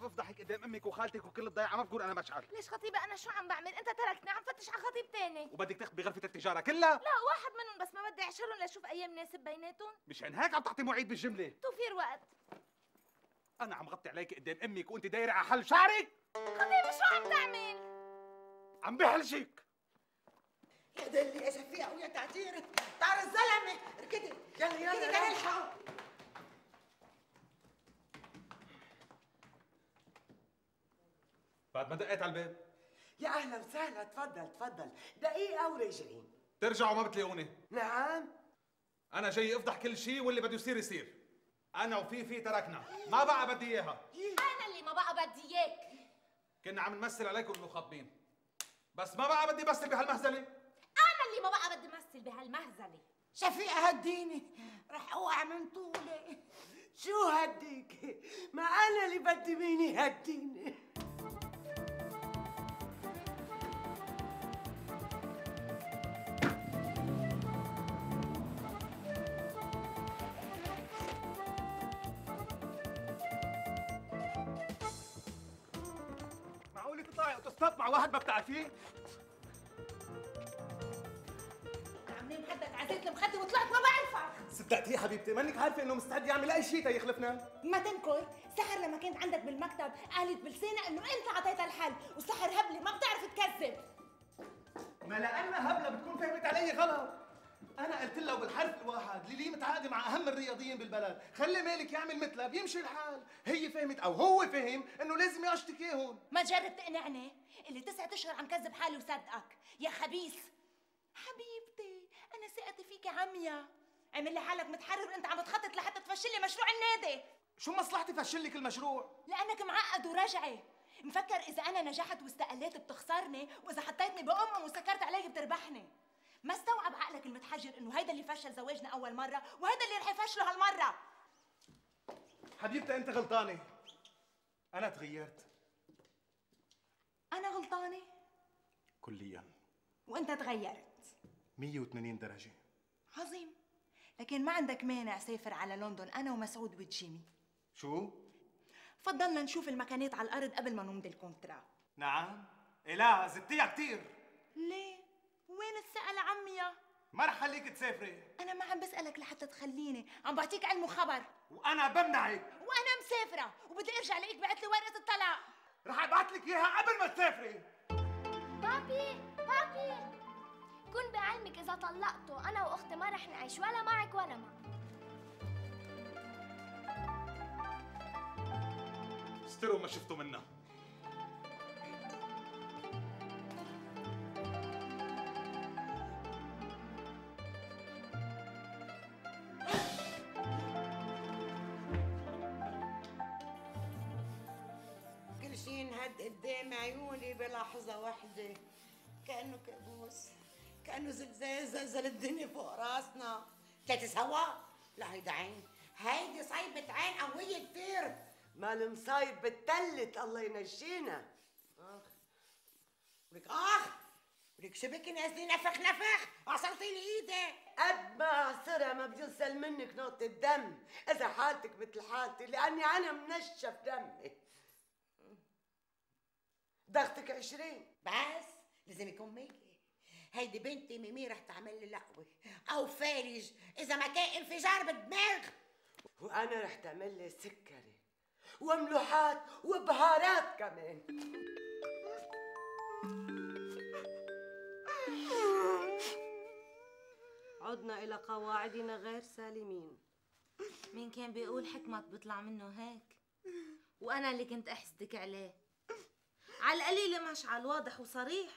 ما بفضحك قدام أمك وخالتك وكل الضيعه ما بقول أنا مشعل ليش خطيبة؟ أنا شو عم بعمل؟ أنت تركني عم فتش على خطيب تاني. وبدك تاخذي غرفة التجارة كلها؟ لا واحد منهم بس ما بدي أعشرهم لأشوف أي مناسب بيناتهم. مشان هيك عم تعطي مواعيد بالجملة. توفير وقت. أنا عم غطي عليك قدام أمك وأنت دايرة على حل شعرك خطيبة شو عم تعمل؟ عم بحلشك يا دلي يا شفيع ويا تعجيري طار الزلمة ركدي يلا يلا يلا. نلحق بعد ما دقيت على الباب. يا أهلا وسهلا تفضل تفضل. دقيقة وراجعين. ترجعوا ما بتلاقوني. نعم. أنا جاي أفضح كل شيء واللي بده يصير يصير. أنا وفيفي تركنا. ما بقى بدي إياها. أنا اللي ما بقى بدي إياك. كنا عم نمثل عليكم انه خاطبين بس ما بقى بدي بس بهالمهزلة. أنا اللي ما بقى بدي مثل بهالمهزلة. شفيقة هديني. رح أوقع من طولي. شو هديك؟ ما أنا اللي بدي مين يهديني؟ اوتوستوب مع واحد ما بتعرفيه؟ عاملين حدك عزيت المخدة وطلعت ما بعرفك. صدقتي يا حبيبتي مانك عارفة إنه مستعد يعمل أي شيء تيخلفنا ما تنكر سحر لما كنت عندك بالمكتب قالت بلسانها إنه أنت عطيتها الحل وسحر هبلة ما بتعرف تكذب. ما لأنها هبلة بتكون فهمت علي غلط. أنا قلت لها بالحرف الواحد ليلي متعاقدة مع أهم الرياضيين بالبلد؟ خلي مالك يعمل مثلها بيمشي الحال. هي فهمت أو هو فهم إنه لازم يشتكيهم. ما تجرب تقنعني؟ اللي تسعة أشهر عم كذب حالي وصدقك. يا خبيث. حبيبتي أنا ثقتي فيك عمية عمل لي حالك متحرر وانت عم بتخطط لحتى تفشل لي مشروع النادي. شو مصلحتي فشل لك المشروع؟ لأنك معقد ورجعي. مفكر إذا أنا نجحت واستقليت بتخسرني وإذا حطيتني بأمم وسكرت علي بتربحني. ما استوعب عقلك المتحجر إنه هيدا اللي فشل زواجنا أول مرة وهيدا اللي رح يفشله هالمرة. حبيبتي أنت غلطانة. أنا تغيرت. أنا غلطانة؟ كليا. وأنت تغيرت. 180 درجة. عظيم. لكن ما عندك مانع سافر على لندن أنا ومسعود وجيمي. شو؟ فضلنا نشوف المكانات على الأرض قبل ما نمضي الكونترا. نعم. إيه لا زدتيها كتير. ليه؟ وين الثقه لعمية ما رح خليك تسافري. أنا ما عم بسألك لحتى تخليني. عم بعطيك علم وخبر. وأنا بمنعك. وأنا مسافرة. وبدي أرجع لاقيك بعت لي ورقة الطلاق. رح ابعت لك إياها قبل ما تسافري. بابي بابي. كن بعلمك إذا طلقته. أنا وأختي ما رح نعيش ولا معك ولا معك. استروا ما شفتوا منها عيوني بلحظة واحدة. كأنه كابوس. كأنه زلزال زلزل الدنيا فوق راسنا. ثلاثة سوا؟ لا هيدا عين. هيدي صيبة عين قوية كتير. ما المصايب بتلت الله ينجينا. أخ. ولك أخ ولك شبك نازلين نفخ نفخ. عصرتي لي ايدي قد ما اعصرها ما بيوصل منك نقطة دم. إذا حالتك مثل حالتي لأني أنا منشف دمي. ضغطك عشرين. بس لازم يكون مية هيدي بنتي ميمي رح تعمل لي لقوة. أو فالج إذا ما كان انفجار بالدماغ. وأنا رح تعمل لي سكري. وملوحات وبهارات كمان. عدنا إلى قواعدنا غير سالمين. مين كان بيقول حكمك بيطلع منه هيك؟ وأنا اللي كنت أحسدك عليه. على القليلة مشعل واضح وصريح.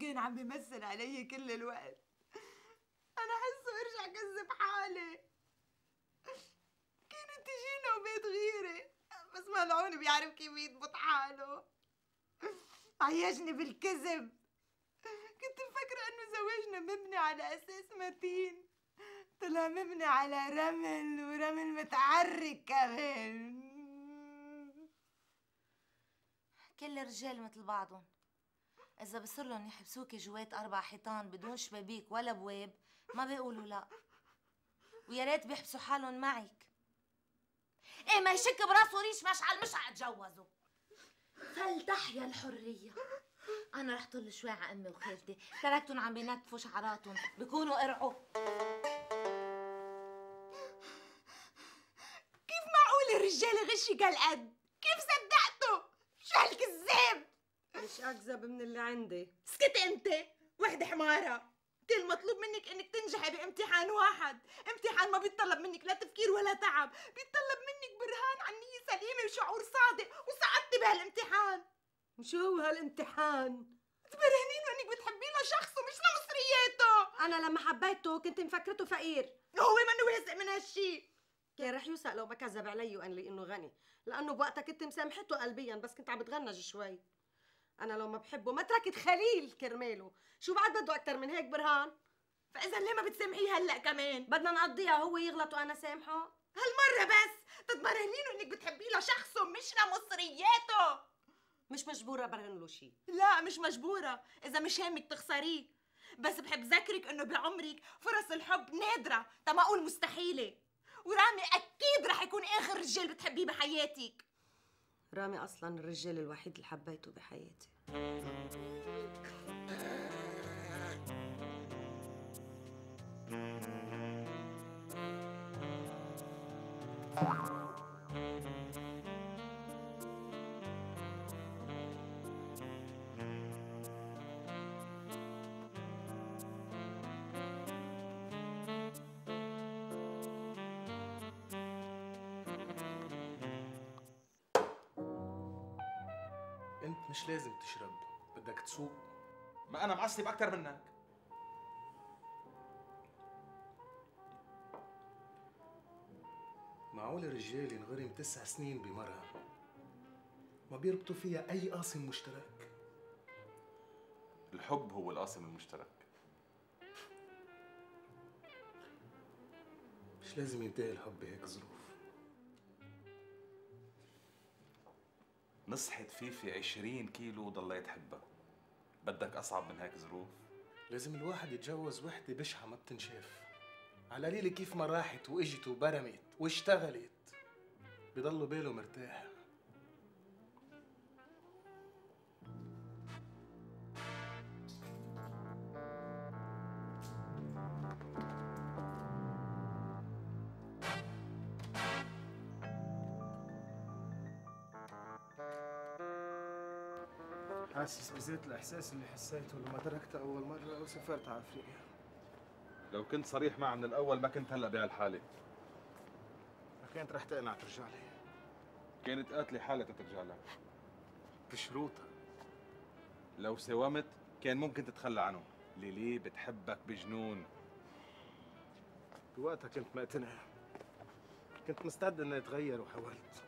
كان عم بيمثل علي كل الوقت. أنا حسه ارجع كذب حالي. كانت تجينا وبيت غيري. بس ملعون بيعرف كيف يضبط حاله. عيشني بالكذب. كنت مفكرة إنه زواجنا مبني على أساس متين. طلع مبني على رمل ورمل متعرك كمان. كل الرجال مثل بعضهم. إذا بصر لهم يحبسوكي جوات أربع حيطان بدون شبابيك ولا بواب ما بيقولوا لا. ويا ريت بيحبسوا حالهم معك. إيه ما يشك براسه ريش مشعل مش حاتجوزه فلتحيا الحرية. أنا رح طل شوي على أمي وخالتي. تركتهم عم بينتفوا شعراتهم. بيكونوا قرعوا. كيف معقول الرجال غشي كالقد هالكذاب مش أكذب من اللي عندي. اسكتي أنت. وحدة حمارة. كل مطلوب منك إنك تنجحي بامتحان واحد. امتحان ما بيتطلب منك لا تفكير ولا تعب. بيتطلب منك برهان عن نية سليمة وشعور صادق. وسعدتي بهالامتحان. شو هو هالامتحان؟ تبرهنين انك بتحبي له شخص ومش لمصرياته. أنا لما حبيته كنت مفكرته فقير. هو منه واثق من هالشي. كان رح يوثق لو ما كذب علي وقال لي إنه غني. لأنه بوقتها كنت مسامحته قلبيا بس كنت عم بتغنج شوي. أنا لو ما بحبه ما تركت خليل كرماله. شو بعد بده أكثر من هيك برهان؟ فاذا ليه ما بتسامحيه هلأ كمان؟ بدنا نقضيها هو يغلط وأنا سامحه. هالمرة بس! تتبرهنين إنك بتحبي له شخصه مش لمصرياته! مش مجبورة برهن له شيء لا مش مجبورة. إذا مش هامك تخسريه بس بحب ذكرك إنه بعمرك فرص الحب نادرة. تما أقول مستحيلة. ورامي أكيد رح يكون آخر رجال بتحبيه بحياتك. رامي أصلا الرجال الوحيد اللي حبيته بحياتي. انت مش لازم تشرب. بدك تسوق. ما أنا معصب أكثر منك. معقول الرجال ينغرم تسع سنين بمرأة؟ ما بيربطوا فيها أي قاسم مشترك. الحب هو القاسم المشترك. مش لازم ينتهي الحب بهيك ظروف. مسحت فيفي 20 كيلو وضليت حبها بدك أصعب من هيك ظروف؟ لازم الواحد يتجوز وحدة بشعة ما بتنشاف. على قليل كيف ما راحت وإجت وبرمت واشتغلت بضل باله مرتاح حاسس بذات الإحساس اللي حسيته لما تركتها أول مرة وسافرت على أفريقيا. لو كنت صريح معها من الأول ما كنت هلأ بهالحالة. ما كانت رح تقنع ترجع لي كانت قاتلة حالها ترجع لك بشروطها. لو ساومت كان ممكن تتخلى عنه. ليلي بتحبك بجنون. بوقتها كنت مقتنع. كنت مستعد إني أتغير وحاولت.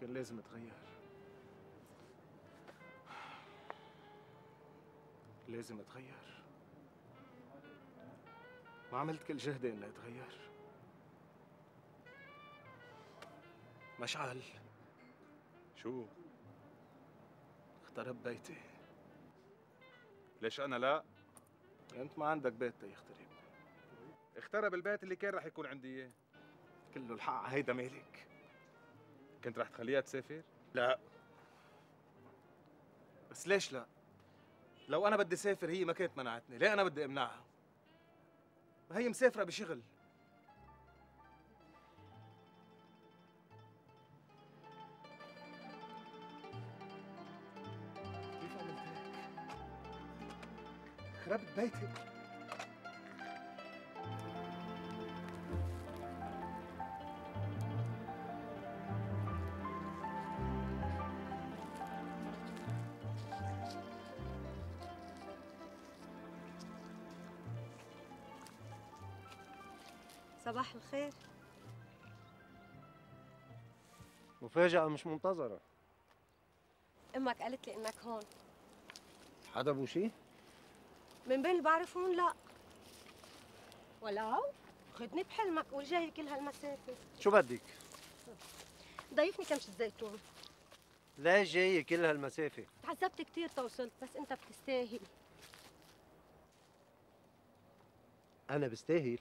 كان لازم أتغير. لازم أتغير. وعملت كل جهدي إني أتغير. مشعل. شو؟ اخترب بيتي. ليش أنا لا؟ أنت ما عندك بيت تيخترب اخترب البيت اللي كان رح يكون عندي إياه. كله الحق هيدا مالك. كنت رح تخليها تسافر؟ لا. بس ليش لا؟ لو أنا بدي سافر هي ما كانت منعتني. ليه أنا بدي أمنعها؟ ما هي مسافرة بشغل. خربت بيتي صباح الخير. مفاجأة مش منتظرة. أمك قالت لي إنك هون. حدا أبو شي؟ من بين اللي بعرفهم لا. ولو؟ خدني بحلمك والجاي كل هالمسافة. شو بدك؟ ضيفني كمشة زيتون ليش جاي كل هالمسافة؟ تعذبت كتير توصلت بس أنت بتستاهل. أنا بستاهل.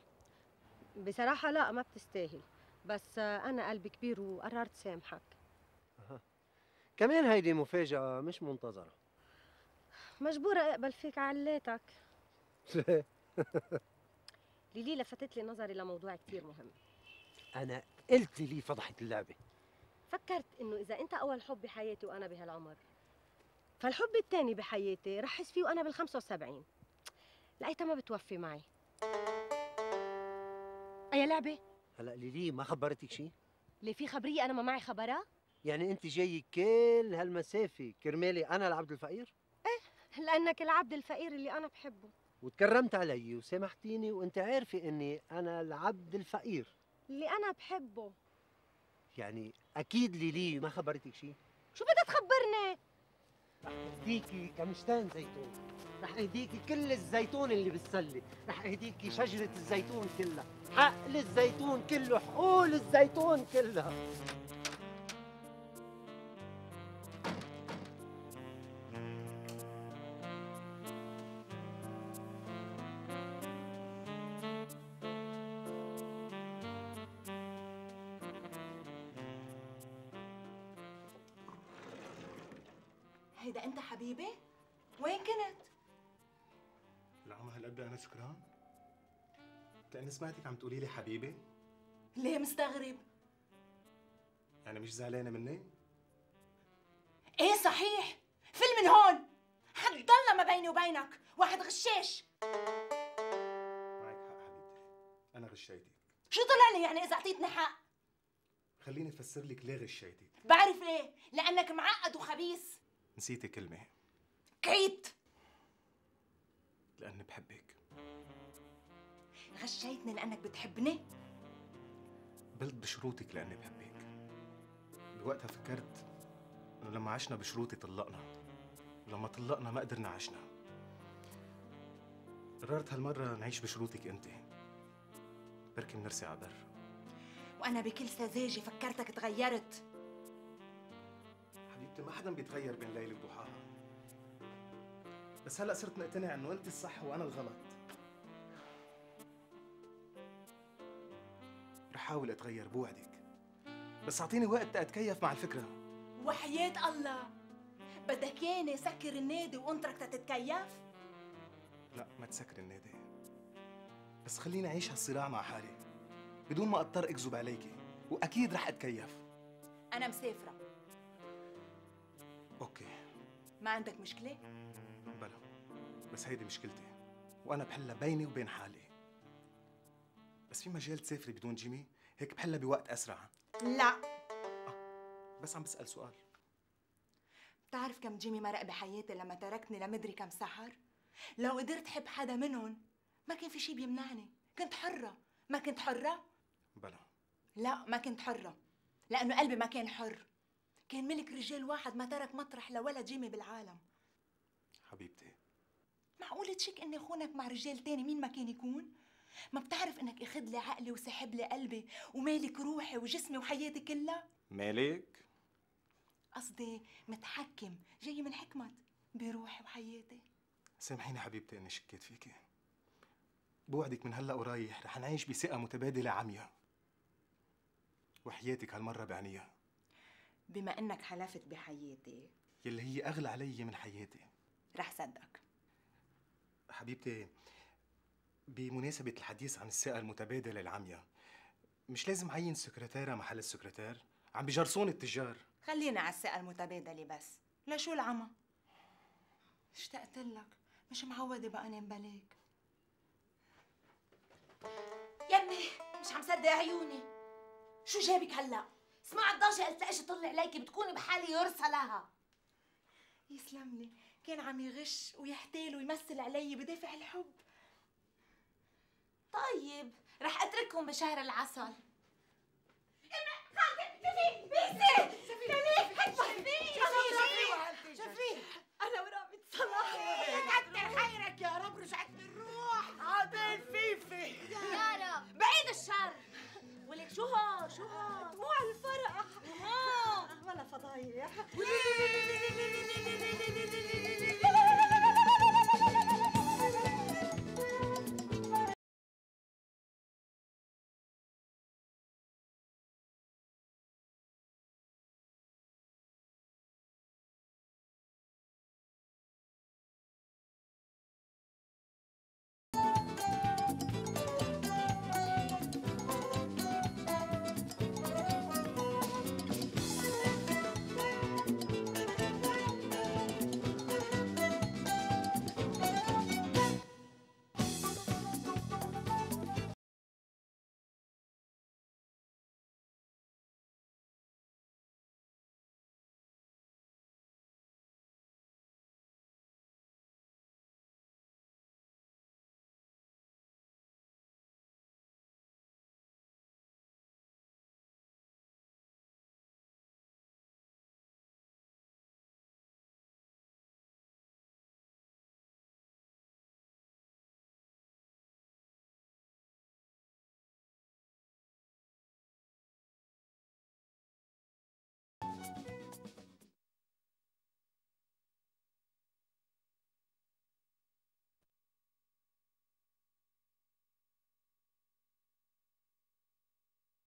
بصراحة لا ما بتستاهل. بس أنا قلبي كبير وقررت سامحك. كمان هيدي مفاجأة مش منتظرة. مجبورة أقبل فيك علاتك ليه؟ ليلي لفتت لي نظري لموضوع كتير مهم. أنا قلت لي فضحت اللعبة. فكرت إنه إذا أنت أول حب بحياتي وأنا بهالعمر فالحب الثاني بحياتي رح أحس فيه وأنا بال 75 لقيتها ما بتوفي معي. أي لعبة؟ هلا ليلي ما خبرتك شيء؟ اللي في خبرية أنا ما معي خبرها؟ يعني أنت جاي كل هالمسافة كرمالي أنا العبد الفقير؟ لأنك العبد الفقير اللي أنا بحبه وتكرمت علي وسامحتيني وأنت عارفة إني أنا العبد الفقير اللي أنا بحبه يعني أكيد ليلي ما خبرتك شيء؟ شو بدها تخبرني؟ رح اهديكي كمشتان زيتون رح اهديكي كل الزيتون اللي بالسلة رح اهديكي شجرة الزيتون كلها. حقل الزيتون كله حقول الزيتون كلها. كأني سمعتك عم تقولي لي حبيبي. ليه مستغرب؟ يعني مش زعلانة مني؟ إيه صحيح؟ فل من هون. حد ضل ما بيني وبينك. واحد غشاش. معك حق حبيبتي. أنا غشيتك. شو طلع لي يعني إذا أعطيتني حق؟ خليني أفسر لك ليه غشيتك. بعرف ليه. لأنك معقد وخبيث. نسيتي كلمة. كيت. لأني بحبك. غشيتني لأنك بتحبني؟ قبلت بشروطك لأني بحبك. بوقتها فكرت إنه لما عشنا بشروطي طلقنا. ولما طلقنا ما قدرنا عشنا. قررت هالمرة نعيش بشروطك أنت. بركي منرسي على بر وأنا بكل سذاجة فكرتك تغيرت. حبيبتي ما حدا بيتغير بين ليلة وضحاها. بس هلا صرت مقتنع إنه أنت الصح وأنا الغلط. رح احاول أتغير بوعدك. بس أعطيني وقت أتكيف مع الفكرة. وحياة الله. بدك ياني سكر النادي وانطرك تتكيف؟ لا ما تسكر النادي. بس خليني أعيش هالصراع مع حالي. بدون ما أضطر أكذب عليكي وأكيد رح أتكيف. أنا مسافرة. Okay. ما عندك مشكلة؟ بلا. بس هيدي مشكلتي. وأنا بحلها بيني وبين حالي. بس في مجال تسافري بدون جيمي؟ هيك بحلها بوقت أسرع. لا. بس عم بسأل سؤال. بتعرف كم جيمي مرق بحياتي لما تركني لمدري كم سحر؟ لو قدرت حب حدا منهم ما كان في شي بيمنعني. كنت حرة. ما كنت حرة؟ بلا. لا ما كنت حرة. لأنه قلبي ما كان حر. كان ملك رجال واحد ما ترك مطرح لولا جيمي بالعالم. حبيبتي. معقول تشك إني خونك مع رجال تاني مين ما كان يكون؟ ما بتعرف إنك أخذ لي عقلي وسحب لي قلبي ومالك روحي وجسمي وحياتي كلها؟ مالك؟ قصدي متحكم جاي من حكمة بروحي وحياتي. سامحيني حبيبتي إني شكيت فيكي. بوعدك من هلأ ورايح رح نعيش بثقة متبادلة عمياء. وحياتك هالمرة بعنيها بما إنك حلفت بحياتي. يلي هي أغلى علي من حياتي. رح صدقك. حبيبتي بمناسبة الحديث عن الثقة المتبادلة العمياء مش لازم عين سكرتيرة محل السكرتير؟ عم بجرسون التجار. خلينا على الثقة المتبادلة بس. لشو العمى؟ اشتقت لك؟ مش معودة بقى انام بلاك يمي مش عم صدق عيوني. شو جابك هلأ؟ سمعت ضجة قلت إيش طلع عليكي بتكوني بحالة يرثى لها. يسلم لي. كان عم يغش ويحتال ويمثل علي بدافع الحب. طيب رح اترككم بشهر العسل شفيق بيسي شفيق شفيق شفيق أنا ورامة صلاح كتر خيرك يا رب رجعت بالروح عادل فيفي يارا بعيد الشر ولك شو هو شو هو دموع الفرح آه. ولا فضايح